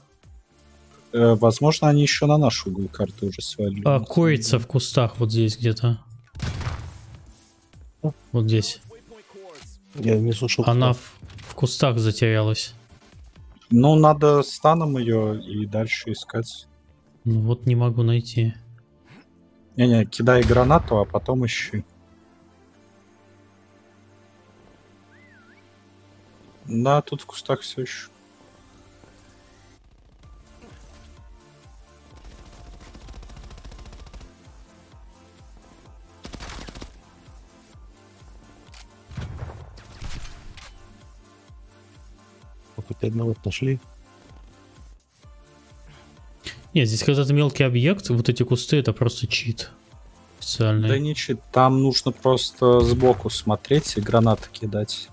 [SPEAKER 3] э, возможно, они еще на наш угол карты уже свалили.
[SPEAKER 1] А, курица в кустах вот здесь где-то. Вот здесь.
[SPEAKER 2] Я не слышал.
[SPEAKER 1] Она в, в кустах затерялась.
[SPEAKER 3] Ну, надо станом ее и дальше искать.
[SPEAKER 1] Ну вот не могу найти.
[SPEAKER 3] Не-не, кидай гранату, а потом ищи. Да, тут в кустах все еще.
[SPEAKER 2] Хоть одного нашли.
[SPEAKER 1] Нет, здесь когда-то мелкий объект, вот эти кусты, это просто чит. Специальный.
[SPEAKER 3] Да ничего, там нужно просто сбоку смотреть и гранаты кидать.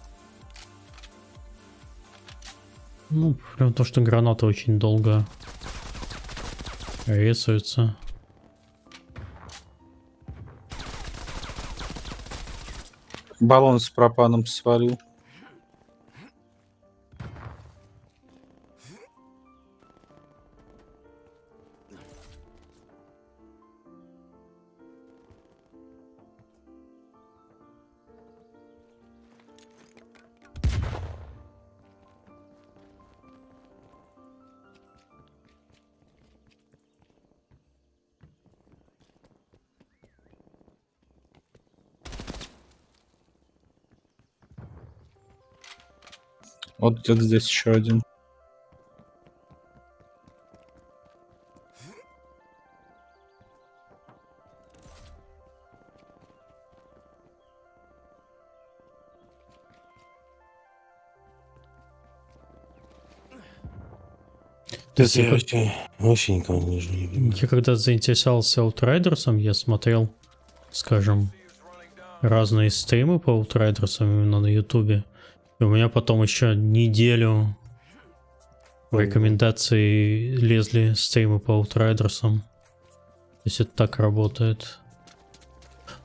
[SPEAKER 1] Ну, прям то, что гранаты очень долго рисуются.
[SPEAKER 3] Баллон с пропаном свалил. Вот где-то здесь еще один.
[SPEAKER 1] Есть я,
[SPEAKER 2] вообще, вообще никого не вижу.
[SPEAKER 1] я когда заинтересовался Outriders, я смотрел, скажем, разные стримы по Outriders именно на Ютубе. И у меня потом еще неделю в рекомендации лезли стримы по Outriders. То есть это так работает.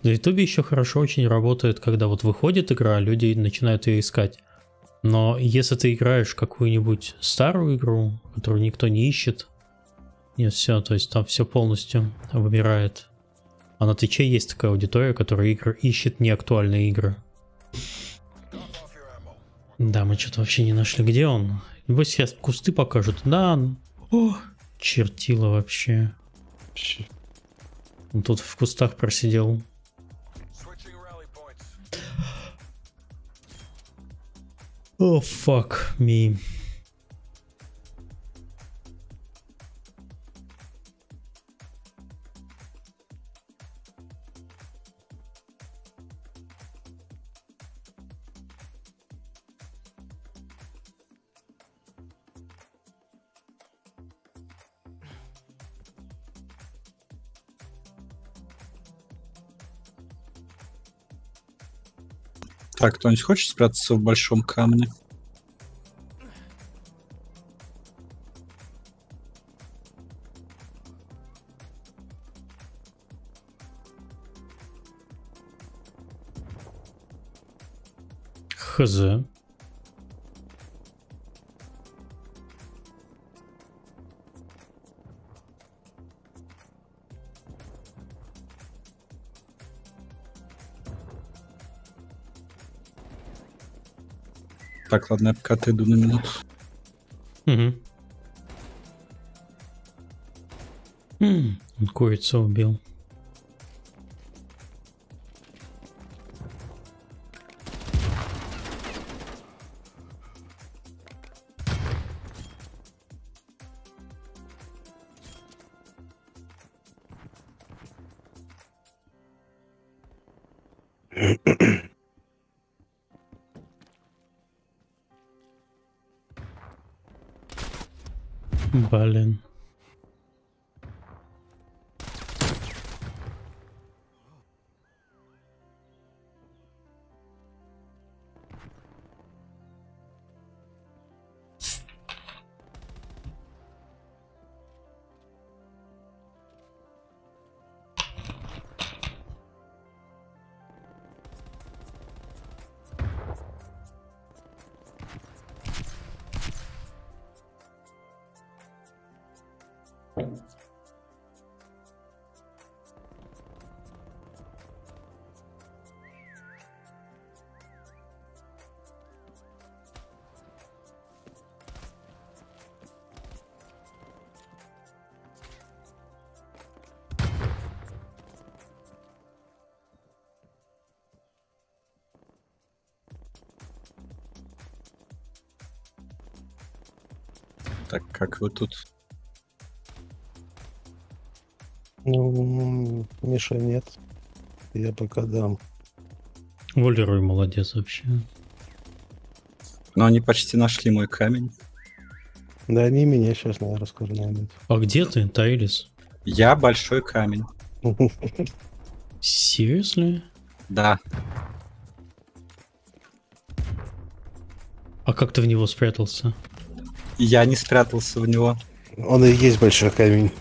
[SPEAKER 1] На Ютубе еще хорошо очень работает, когда вот выходит игра, люди начинают ее искать. Но если ты играешь какую-нибудь старую игру, которую никто не ищет, нет, все, то есть там все полностью вымирает. А на Твиче есть такая аудитория, которая игры ищет неактуальные игры. Да, мы что-то вообще не нашли. Где он? Небось сейчас кусты покажут. Да, о, чертила вообще. Он тут в кустах просидел. О, fuck me.
[SPEAKER 3] Так, кто-нибудь хочет спрятаться в большом камне?
[SPEAKER 1] Хз.
[SPEAKER 3] Так, ладно, я пока отойду на минуту.
[SPEAKER 1] Мгм. М, курицу убил.
[SPEAKER 3] Вы тут?
[SPEAKER 2] Ну, Миша, нет. Я пока дам.
[SPEAKER 1] Волерой молодец вообще.
[SPEAKER 3] Ну, они почти нашли мой камень.
[SPEAKER 2] Да они меня сейчас, наверное, скоро найдут.
[SPEAKER 1] А где ты, Тайлис?
[SPEAKER 3] Я большой камень.
[SPEAKER 1] Seriously?
[SPEAKER 3] Да.
[SPEAKER 1] А как ты в него спрятался?
[SPEAKER 3] Я не спрятался в него.
[SPEAKER 2] Он и есть большой камень.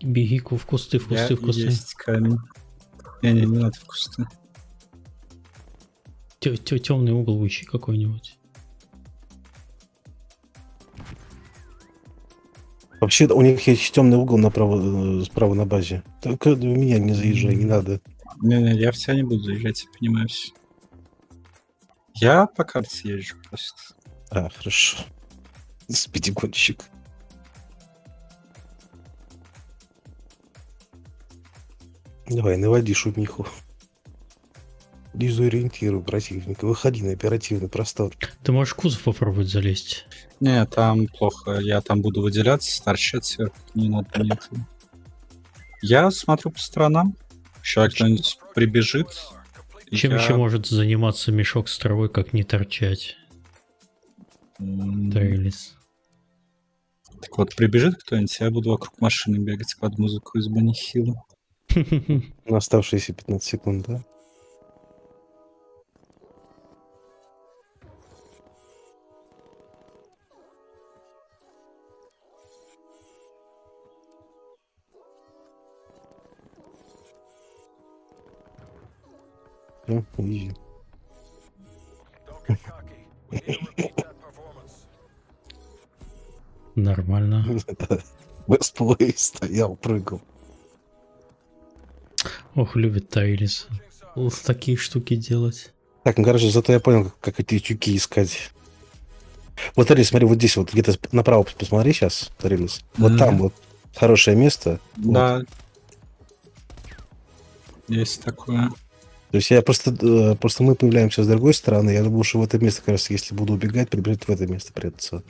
[SPEAKER 1] Беги в кусты, в
[SPEAKER 3] Я
[SPEAKER 1] кусты, в кусты.
[SPEAKER 3] есть камень. Не-не, не надо в кусты.
[SPEAKER 1] Темный угол ищи какой-нибудь.
[SPEAKER 2] Вообще, у них есть темный угол направо, э, справа на базе. Только в меня не заезжай, не надо.
[SPEAKER 3] Не-не, я в тебя не буду заезжать, я понимаю все. Я по карте съезжу просто.
[SPEAKER 2] А, хорошо. Спидигонщик. Давай, наводи шумиху. Дезориентируй противника. Выходи на оперативный простор.
[SPEAKER 1] Ты можешь в кузов попробовать залезть.
[SPEAKER 3] Не, там плохо. Я там буду выделяться, торчать сверху. Не надо мне. Я смотрю по сторонам. Сейчас кто-нибудь прибежит.
[SPEAKER 1] Чем
[SPEAKER 3] я-
[SPEAKER 1] еще может заниматься мешок с травой, как не торчать?
[SPEAKER 3] М,
[SPEAKER 1] Тайлис.
[SPEAKER 3] Так вот, прибежит кто-нибудь, я буду вокруг машины бегать под музыку из Бенни Хилла.
[SPEAKER 2] На оставшиеся 15 секунд, да? Всё, изи.
[SPEAKER 1] Нормально.
[SPEAKER 2] Бестплей стоял, прыгал.
[SPEAKER 1] Ох, любит Тайлис. Вот такие штуки делать.
[SPEAKER 2] Так, ну, короче, зато я понял, как, как эти тюки искать. Вот, смотри, смотри, вот здесь вот где-то направо посмотри сейчас, Тарилис. Вот
[SPEAKER 3] Мгм.
[SPEAKER 2] там вот хорошее место. Вот.
[SPEAKER 3] Да. Есть такое.
[SPEAKER 2] То есть я просто, э, просто мы появляемся с другой стороны. Я думал, что в это место, как раз, если буду убегать, прибежит в это место прятаться.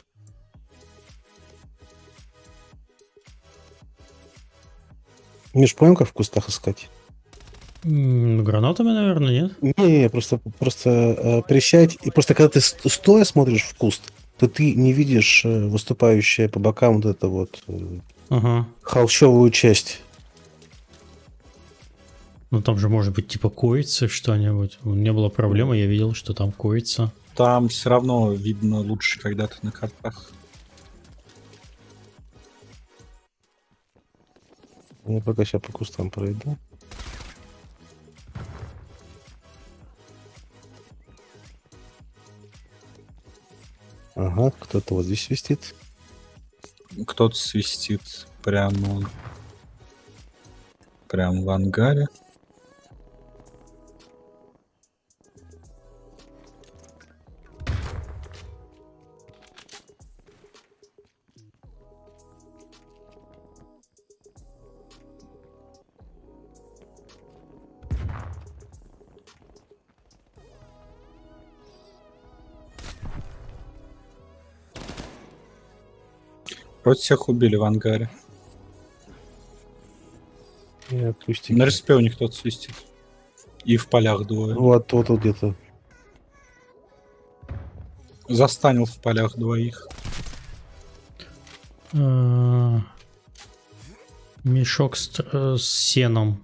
[SPEAKER 2] Как в кустах искать?
[SPEAKER 1] М, Гранатами, наверное, нет?
[SPEAKER 2] Не-не-не, просто, просто э, присядь. И просто когда ты ст- стоя смотришь в куст, то ты не видишь э, выступающее по бокам вот это вот э,
[SPEAKER 1] Ага.
[SPEAKER 2] холщовую часть.
[SPEAKER 1] Ну там же может быть типа курица что-нибудь. У меня была проблема, я видел, что там курица.
[SPEAKER 3] Там все равно видно лучше, когда ты на картах.
[SPEAKER 2] Я пока сейчас по кустам пройду. Ага, кто-то вот здесь свистит.
[SPEAKER 3] Кто-то свистит прямо... Прямо в ангаре. Вроде всех убили в ангаре.
[SPEAKER 2] Нет, кустики.
[SPEAKER 3] На респе у них кто-то свистит. И в полях двое.
[SPEAKER 2] Вот, вот, вот где-то.
[SPEAKER 3] Застанил в полях двоих.
[SPEAKER 1] А, Мешок с, э, с сеном.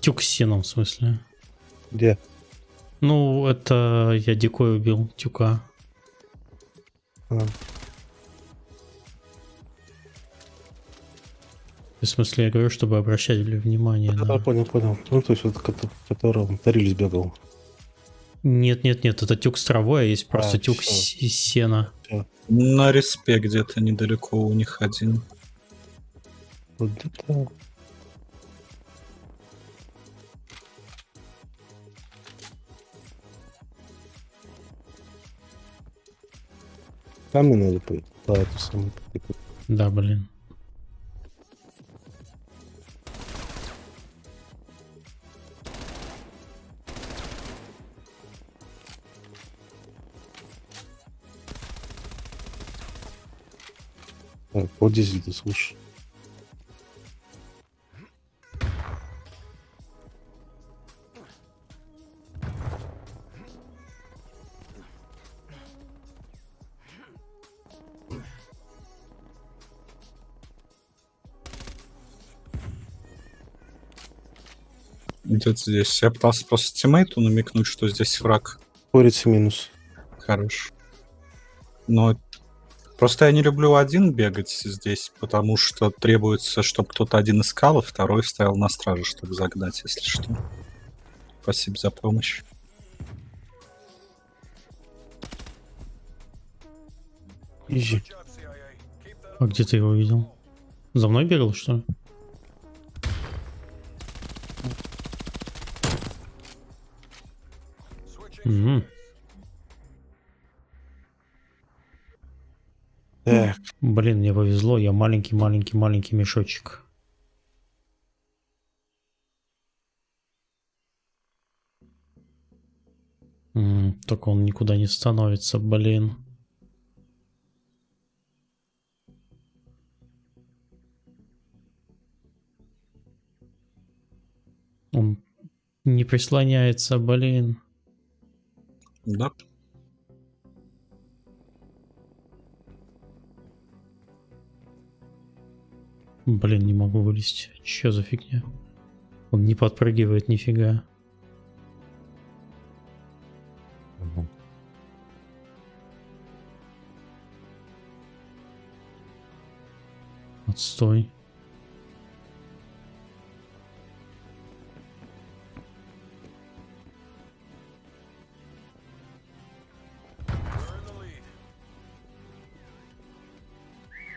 [SPEAKER 1] Тюк с сеном, в смысле.
[SPEAKER 2] Где?
[SPEAKER 1] Ну, это я дикой убил тюка.
[SPEAKER 2] А,
[SPEAKER 1] В смысле, я говорю, чтобы обращать внимание
[SPEAKER 2] да,
[SPEAKER 1] на...
[SPEAKER 2] понял, понял. Ну, то есть, вот, кото- которого Тариль сбегал.
[SPEAKER 1] Нет, нет, нет, это тюк с травой, а есть просто
[SPEAKER 2] А,
[SPEAKER 1] тюк с- сена.
[SPEAKER 3] На респе где-то недалеко у них один.
[SPEAKER 2] Вот где-то... Там мне надо по, эту самую.
[SPEAKER 1] Да, блин.
[SPEAKER 2] Так, вот дизель ты слушай.
[SPEAKER 3] Где-то здесь. Я пытался просто тиммейту намекнуть, что здесь враг.
[SPEAKER 2] Курица минус.
[SPEAKER 3] Хорош. Но просто я не люблю один бегать здесь, потому что требуется, чтобы кто-то один искал, а второй стоял на страже, чтобы загнать, если что. Спасибо за помощь.
[SPEAKER 2] Изи.
[SPEAKER 1] А где ты его видел? За мной бегал, что ли? Я маленький-маленький-маленький мешочек. М, Только он никуда не становится, блин. Он не прислоняется, блин.
[SPEAKER 3] Да.
[SPEAKER 1] Блин, не могу вылезти. Че за фигня? Он не подпрыгивает нифига. Отстой.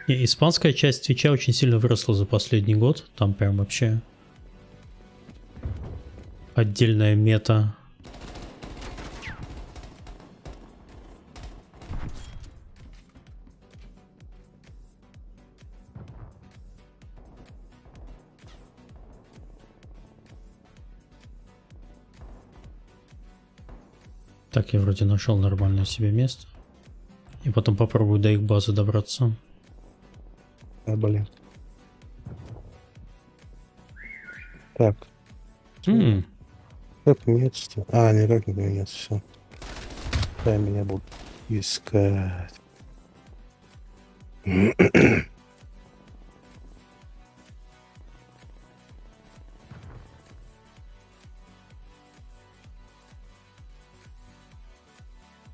[SPEAKER 1] И испанская часть Твича очень сильно выросла за последний год. Там прям вообще отдельная мета. Так, я вроде нашел нормальное себе место. И потом попробую до их базы добраться.
[SPEAKER 2] А, блин. Так.
[SPEAKER 1] М -м.
[SPEAKER 2] Как меняется? А, никак не нет все. Дай меня будут искать.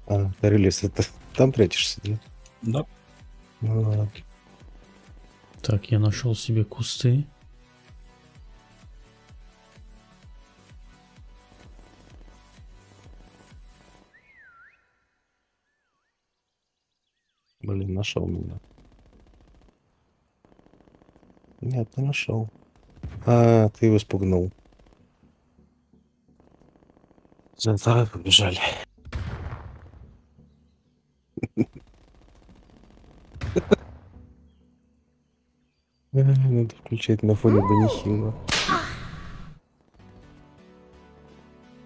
[SPEAKER 2] А, релиз, это там прячешься, да?
[SPEAKER 3] Да.
[SPEAKER 2] Ну ладно.
[SPEAKER 1] Так, я нашел себе кусты.
[SPEAKER 2] Блин, нашел меня. Нет, не нашел. А, ты его спугнул. Давай побежали. Включать на фоне Банихила.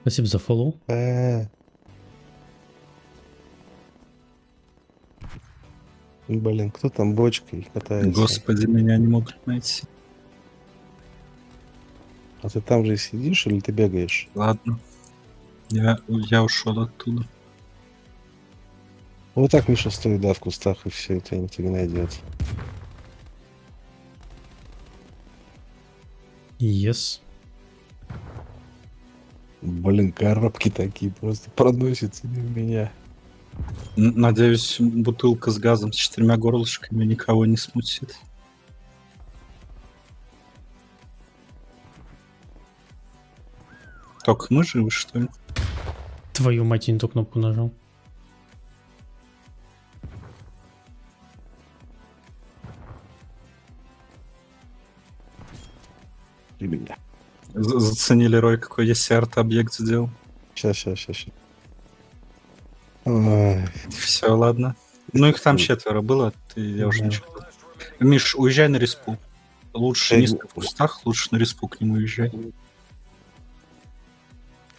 [SPEAKER 1] Спасибо за фоллоу.
[SPEAKER 2] Э. Блин, кто там бочкой катается?
[SPEAKER 3] Господи, меня не могут найти.
[SPEAKER 2] А ты там же сидишь или ты бегаешь?
[SPEAKER 3] Ладно. Я, я ушел оттуда.
[SPEAKER 2] Вот так Миша стоит, да, в кустах, и все, тебя никто не найдет.
[SPEAKER 1] Yes.
[SPEAKER 2] Блин, коробки такие просто проносятся мимо меня.
[SPEAKER 3] Н- Надеюсь, бутылка с газом с четырьмя горлышками никого не смутит. Только мы живы, что ли?
[SPEAKER 1] Твою мать, я не ту кнопку нажал.
[SPEAKER 3] З- Заценили, Рой, какой я арт-объект сделал.
[SPEAKER 2] Сейчас, сейчас, сейчас, сейчас. Ой,
[SPEAKER 3] Все, ладно. Ну, их там четверо было, ты, я уже
[SPEAKER 2] Да.
[SPEAKER 3] ничего. Миш, уезжай на респу. Лучше
[SPEAKER 2] Я
[SPEAKER 3] не в кустах, лучше на респу к нему уезжай.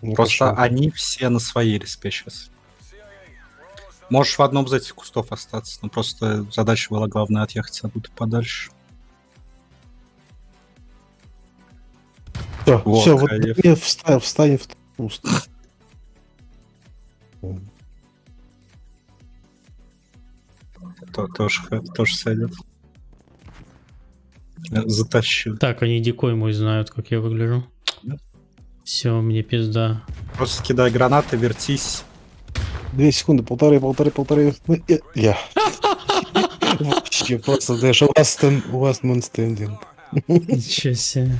[SPEAKER 2] ну
[SPEAKER 3] Просто
[SPEAKER 2] пошел.
[SPEAKER 3] они все на своей респе сейчас. Можешь в одном из этих кустов остаться, но просто задача была главная отъехать оттуда подальше.
[SPEAKER 2] Всё,
[SPEAKER 3] Вот,
[SPEAKER 2] всё, вот не встань, встань в куст.
[SPEAKER 3] То, тоже, тоже сойдет. Э, Затащил.
[SPEAKER 1] Так, они дикой мой знают, как я выгляжу. Все, мне пизда.
[SPEAKER 3] Просто кидай гранаты, вертись.
[SPEAKER 2] Две секунды, полторы, полторы, полторы. Ну, я- Я. Вообще просто, знаешь, у вас, у вас мон стендинг.
[SPEAKER 1] Ничего себе.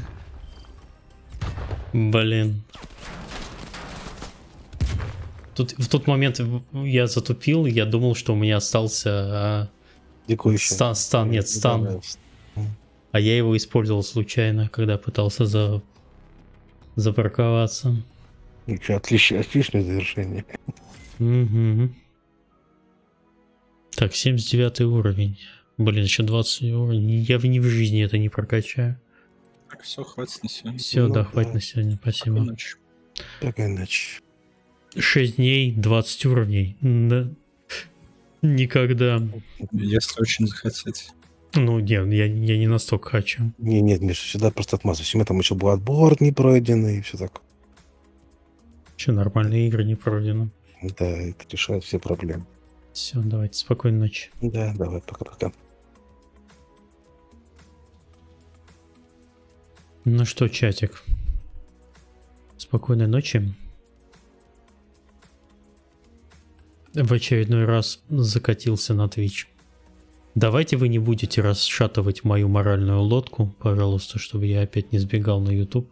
[SPEAKER 1] Блин. Тут, в тот момент я затупил, я думал, что у меня остался а,
[SPEAKER 2] Дикующий.
[SPEAKER 1] стан, стан, нет, стан. А я его использовал случайно, когда пытался за... запарковаться.
[SPEAKER 2] Ничего, отличное, отличное завершение.
[SPEAKER 1] Мгм. Так, 79 уровень. Блин, еще 20 уровень. Я в ни в жизни это не прокачаю.
[SPEAKER 3] Так, все, хватит на сегодня.
[SPEAKER 1] Все,
[SPEAKER 2] Ну
[SPEAKER 1] да,
[SPEAKER 2] да.
[SPEAKER 1] хватит на сегодня, спасибо.
[SPEAKER 3] Спокойной ночи.
[SPEAKER 2] Так иначе.
[SPEAKER 1] 6 дней, 20 уровней. Да. Никогда.
[SPEAKER 3] Если очень захотите.
[SPEAKER 1] Ну, нет, я, я не настолько хочу.
[SPEAKER 2] Не, нет, Миша, сюда просто отмазывайся. У меня там еще был отбор не пройденный и все так.
[SPEAKER 1] Че, нормальные игры не пройдено.
[SPEAKER 2] Да, это решает все проблемы.
[SPEAKER 1] Все, давайте, спокойной ночи.
[SPEAKER 2] Да, давай, пока-пока.
[SPEAKER 1] Ну что, чатик. Спокойной ночи. В очередной раз закатился на Twitch. Давайте вы не будете расшатывать мою моральную лодку, пожалуйста, чтобы я опять не сбегал на YouTube.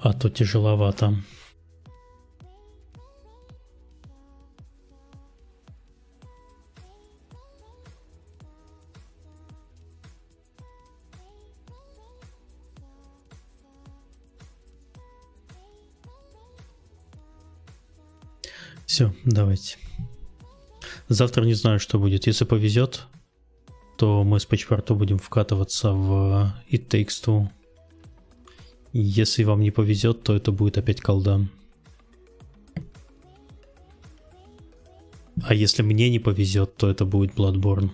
[SPEAKER 1] А то тяжеловато. Все, давайте. Завтра не знаю, что будет. Если повезет, то мы с патчпорту будем вкатываться в It Takes Two. Если вам не повезет, то это будет опять колда. А если мне не повезет, то это будет Bloodborne.